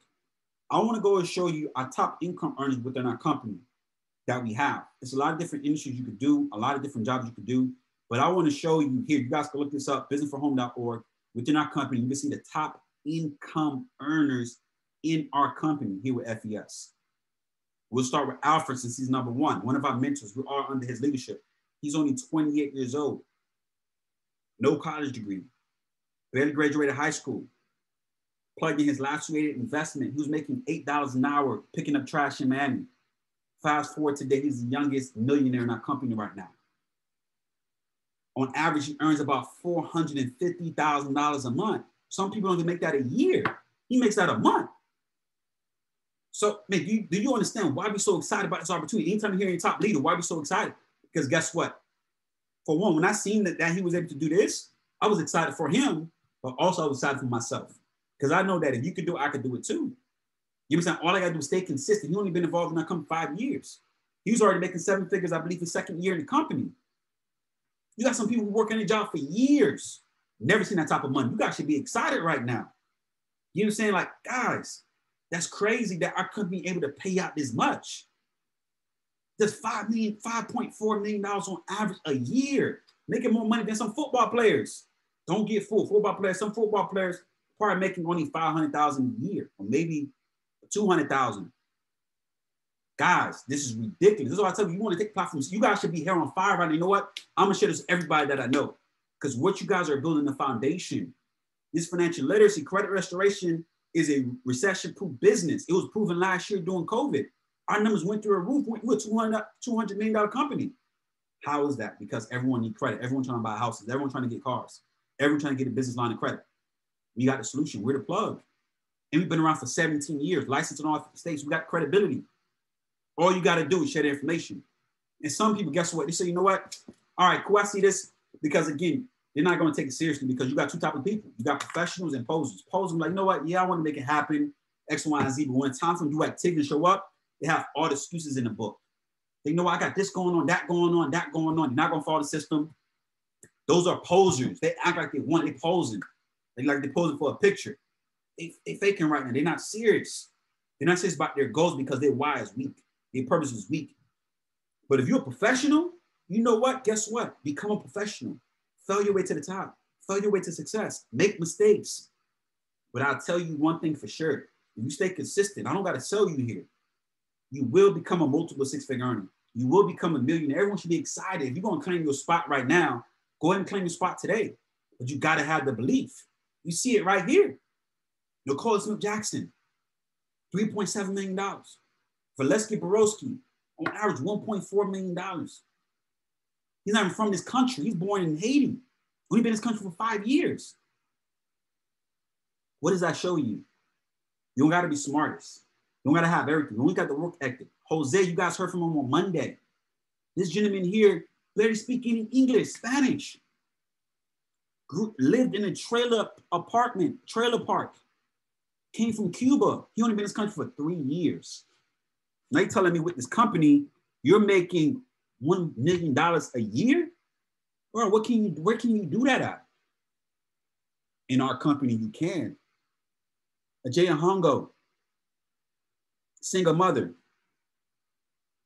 I want to go and show you our top income earners within our company that we have. It's a lot of different industries you could do, a lot of different jobs you could do. But I want to show you here. You guys can look this up, businessforhome.org. Within our company, you can see the top income earners in our company here with FES. We'll start with Alfred since he's number one, one of our mentors. We're all under his leadership. He's only 28 years old, no college degree, barely graduated high school, plugged in his lacerated investment. He was making $8 an hour picking up trash in Miami. Fast forward today, he's the youngest millionaire in our company right now. On average, he earns about $450,000 a month. Some people even make that a year. He makes that a month. So, man, do you, do you understand why we're so excited about this opportunity? Anytime you hear your top leader, why we so excited? Because guess what? For one, when I seen that, that he was able to do this, I was excited for him, but also I was excited for myself. Because I know that if you could do it, I could do it too. You saying? All I gotta do is stay consistent. He only been involved in that company five years. He was already making seven figures, I believe, his second year in the company. You got some people who work in a job for years, never seen that type of money. You guys should be excited right now. You know what I'm saying? Like, guys, that's crazy that I couldn't be able to pay out this much. There's five million, $5.4 million on average a year, making more money than some football players. Don't get fooled. Football players, some football players probably making only 500,000 a year, or maybe 200,000. Guys, this is ridiculous. This is what I tell you. You want to take platforms. You guys should be here on fire right now. You know what? I'm gonna share this with everybody that I know. Because what you guys are building the foundation. This financial literacy, credit restoration is a recession-proof business. It was proven last year during COVID. Our numbers went through a roof. We're a 200, $200 million company. How is that? Because everyone need credit. Everyone trying to buy houses. Everyone trying to get cars. Everyone trying to get a business line of credit. We got the solution. We're the plug. And we've been around for 17 years, licensed in all states. We got credibility. All you got to do is share the information. And some people, guess what? They say, you know what? All right, cool. I see this because again, they're not going to take it seriously because you got two type of people. You got professionals and posers. Posers like, you know what? Yeah, I want to make it happen. X, Y, and Z. But when time for them to do activity show up, they have all the excuses in the book. They know I got this going on, that going on, that going on. You're not going to follow the system. Those are posers. They act like they want. They posing. They like they posing for a picture. They, they faking right now. They're not serious. They're not serious about their goals because their why is weak. Their purpose is weak. But if you're a professional, you know what? Guess what? Become a professional. Fail your way to the top. Fail your way to success. Make mistakes. But I'll tell you one thing for sure. If you stay consistent, I don't got to sell you here. You will become a multiple six-figure earner. You will become a millionaire. Everyone should be excited. If you're going to claim your spot right now, go ahead and claim your spot today. But you got to have the belief. You see it right here. Nicole Smith Jackson, $3.7 million. Valesky Borowski, on average, $1.4 million. He's not even from this country. He's born in Haiti. Only been in this country for five years. What does that show you? You don't got to be smartest. You don't got to have everything. You only got the work ethic. Jose, you guys heard from him on Monday. This gentleman here barely speaking English, Spanish. Lived in a trailer apartment, trailer park. Came from Cuba. He only been in this country for three years. Now you're telling me with this company, you're making one million dollars a year? Or what can you where can you do that at? In our company, you can. A Jay Hongo, single mother,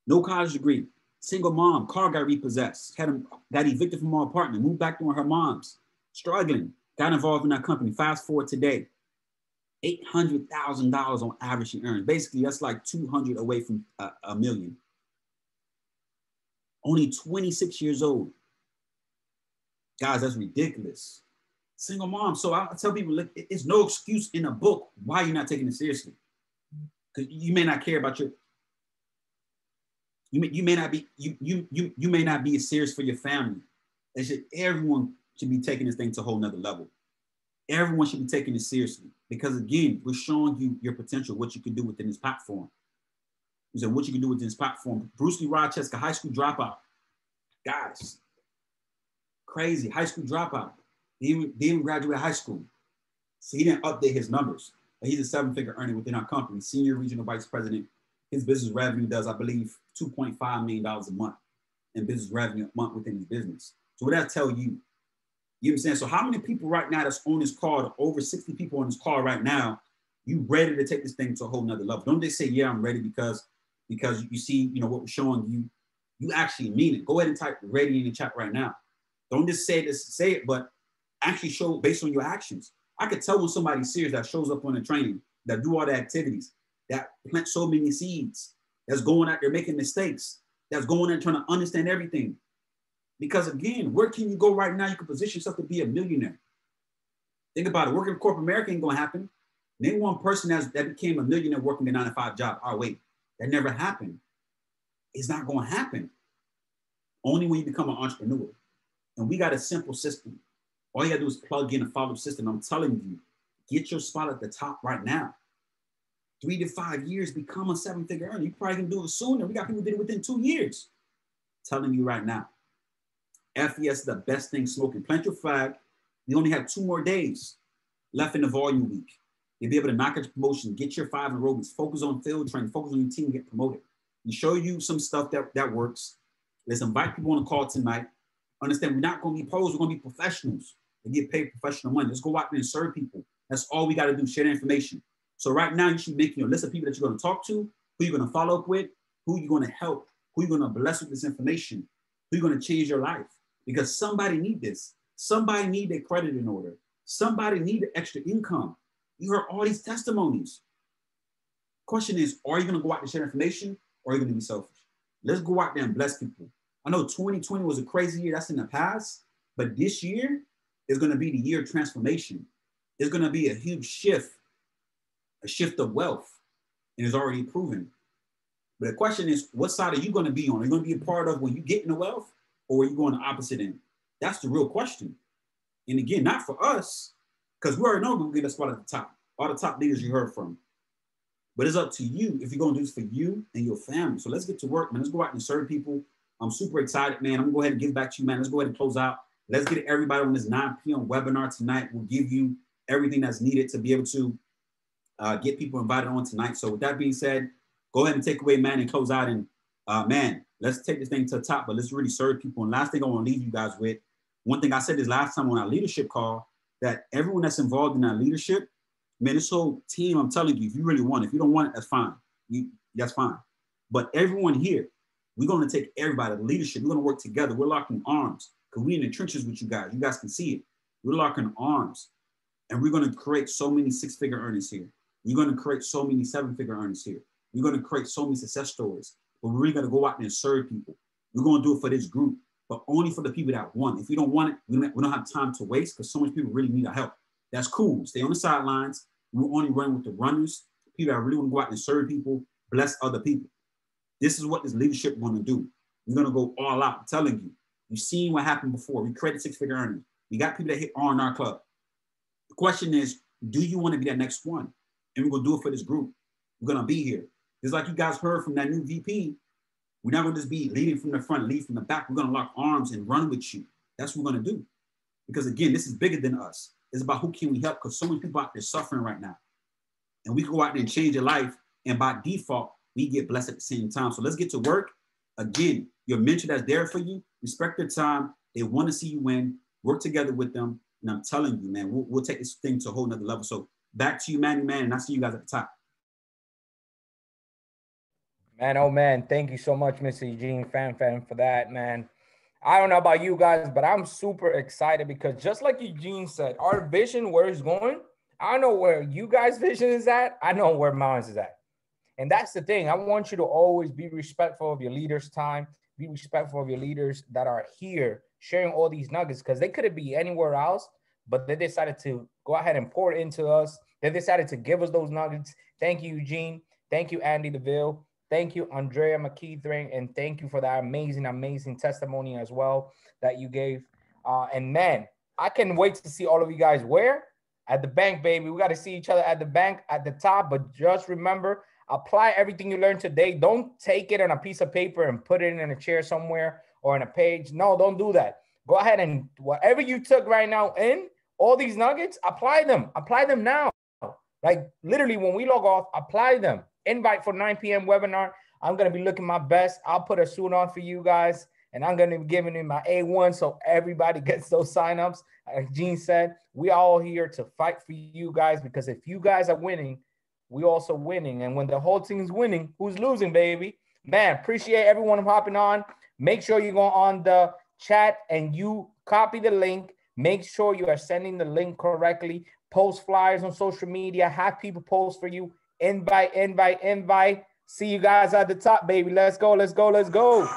no college degree, single mom, car got repossessed, had him, got evicted from her apartment, moved back to her mom's, struggling, got involved in that company. Fast forward today, $800,000 on average she earns. Basically, that's like 200 away from a, a million. Only 26 years old. Guys, that's ridiculous. Single mom. So I tell people, look, it's no excuse in a book why you're not taking it seriously. Because you may not care about your, you may, you may not be, you, you, you, you may not be as serious for your family. They should, everyone should be taking this thing to a whole nother level. Everyone should be taking this seriously because again, we're showing you your potential, what you can do within this platform. He said, what you can do within this platform. Bruce Lee Rochester, high school dropout. Guys, crazy. High school dropout. He didn't, even graduate high school. So he didn't update his numbers. But he's a seven figure earner within our company, senior regional vice president. His business revenue does, I believe, $2.5 million a month in business revenue a month within his business. So what that tell you? You know what I'm saying? So how many people right now that's on this call, over 60 people on this call right now, you ready to take this thing to a whole nother level? Don't they say, yeah, I'm ready because because you see, you know, what we're showing you, you actually mean it. Go ahead and type ready in the chat right now. Don't just say this, say it, but actually show based on your actions. I could tell when somebody's serious that shows up on the training, that do all the activities, that plant so many seeds, that's going out there making mistakes, that's going in trying to understand everything. Because again, where can you go right now? You can position yourself to be a millionaire. Think about it. Working in corporate America ain't gonna happen. Name one person that's, that became a millionaire working a nine to five job. Oh, wait, that never happened. It's not going to happen. Only when you become an entrepreneur. And we got a simple system. All you gotta do is plug in and follow the system. I'm telling you, get your spot at the top right now. Three to five years, become a seven figure earner. You probably can do it sooner. We got people did it within two years. telling you right now. FES is the best thing smoking. Plant your flag. We only have two more days left in the volume week. You'll be able to knock out your promotion, get your five aerobics, focus on field training, focus on your team, get promoted. We show you some stuff that, that works. Let's invite people on the call tonight. Understand we're not going to be pros, we're going to be professionals. and get paid professional money. Let's go out there and serve people. That's all we got to do, share the information. So right now, you should be making your list of people that you're going to talk to, who you're going to follow up with, who you're going to help, who you're going to bless with this information, who you're going to change your life. Because somebody need this. Somebody need their credit in order. Somebody need extra income. You heard all these testimonies. Question is, are you going to go out and share information or are you to be selfish? Let's go out there and bless people. I know 2020 was a crazy year. That's in the past. But this year is going to be the year of transformation. It's going to be a huge shift, a shift of wealth. And it's already proven. But the question is, what side are you going to be on? Are you going to be a part of when you get in the wealth or are you going the opposite end? That's the real question. And again, not for us, because we already know we're going to get a spot at the top. All the top leaders you heard from. But it's up to you if you're going to do this for you and your family. So let's get to work, man. Let's go out and serve people. I'm super excited, man. I'm going to go ahead and give back to you, man. Let's go ahead and close out. Let's get everybody on this 9 p.m. webinar tonight. We'll give you everything that's needed to be able to uh, get people invited on tonight. So with that being said, go ahead and take away, man, and close out. And uh, man, let's take this thing to the top, but let's really serve people. And last thing I want to leave you guys with, one thing I said this last time on our leadership call, that everyone that's involved in our leadership, man, this whole team, I'm telling you, if you really want it, if you don't want it, that's fine. You, that's fine. But everyone here, we're going to take everybody, the leadership, we're going to work together. We're locking arms because we're in the trenches with you guys. You guys can see it. We're locking arms and we're going to create so many six figure earnings here. We're going to create so many seven figure earnings here. We're going to create so many success stories, but we're really going to go out there and serve people. We're going to do it for this group but only for the people that want. it. If you don't want it, we don't, have time to waste because so many people really need our help. That's cool. Stay on the sidelines. We're only running with the runners, people that really want to go out and serve people, bless other people. This is what this leadership want to do. We're going to go all out. I'm telling you. You've seen what happened before. We created six-figure earnings. We got people that hit R in our club. The question is, do you want to be that next one? And we're to do it for this group. We're to be here. Just like you guys heard from that new VP, we're not to just be leading from the front, lead from the back. We're to lock arms and run with you. That's what we're to do. Because again, this is bigger than us. It's about who can we help because so many people out there suffering right now. And we go out there and change your life. And by default, we get blessed at the same time. So let's get to work. Again, your mentor that's there for you, respect their time. They want to see you win. Work together with them. And I'm telling you, man, we'll, we'll take this thing to a whole nother level. So back to you, Manny, man. And I'll see you guys at the top. Man, oh man, thank you so much, Mr. Eugene Fanfan, for that, man. I don't know about you guys, but I'm super excited because just like Eugene said, our vision where it's going, I know where you guys' vision is at. I know where mine is at. And that's the thing. I want you to always be respectful of your leaders' time, be respectful of your leaders that are here sharing all these nuggets because they could be anywhere else, but they decided to go ahead and pour into us. They decided to give us those nuggets. Thank you, Eugene. Thank you, Andy Dieuveille. Thank you, Andrea Mckeithern, and thank you for that amazing, amazing testimony as well that you gave. Uh, and man, I can wait to see all of you guys where at the bank, baby. We got to see each other at the bank at the top. But just remember, apply everything you learned today. Don't take it on a piece of paper and put it in a chair somewhere or in a page. No, don't do that. Go ahead and whatever you took right now in all these nuggets, apply them. Apply them now. Like literally, when we log off, apply them invite for 9 p.m. webinar. I'm to be looking my best. I'll put a suit on for you guys and I'm to be giving you my A1 so everybody gets those signups. Like Gene said, we all here to fight for you guys because if you guys are winning, we also winning. And when the whole team's winning, who's losing, baby? Man, appreciate everyone hopping on. Make sure you go on the chat and you copy the link. Make sure you are sending the link correctly. Post flyers on social media. Have people post for you Invite, invite, invite. See you guys at the top, baby. Let's go, let's go, let's go.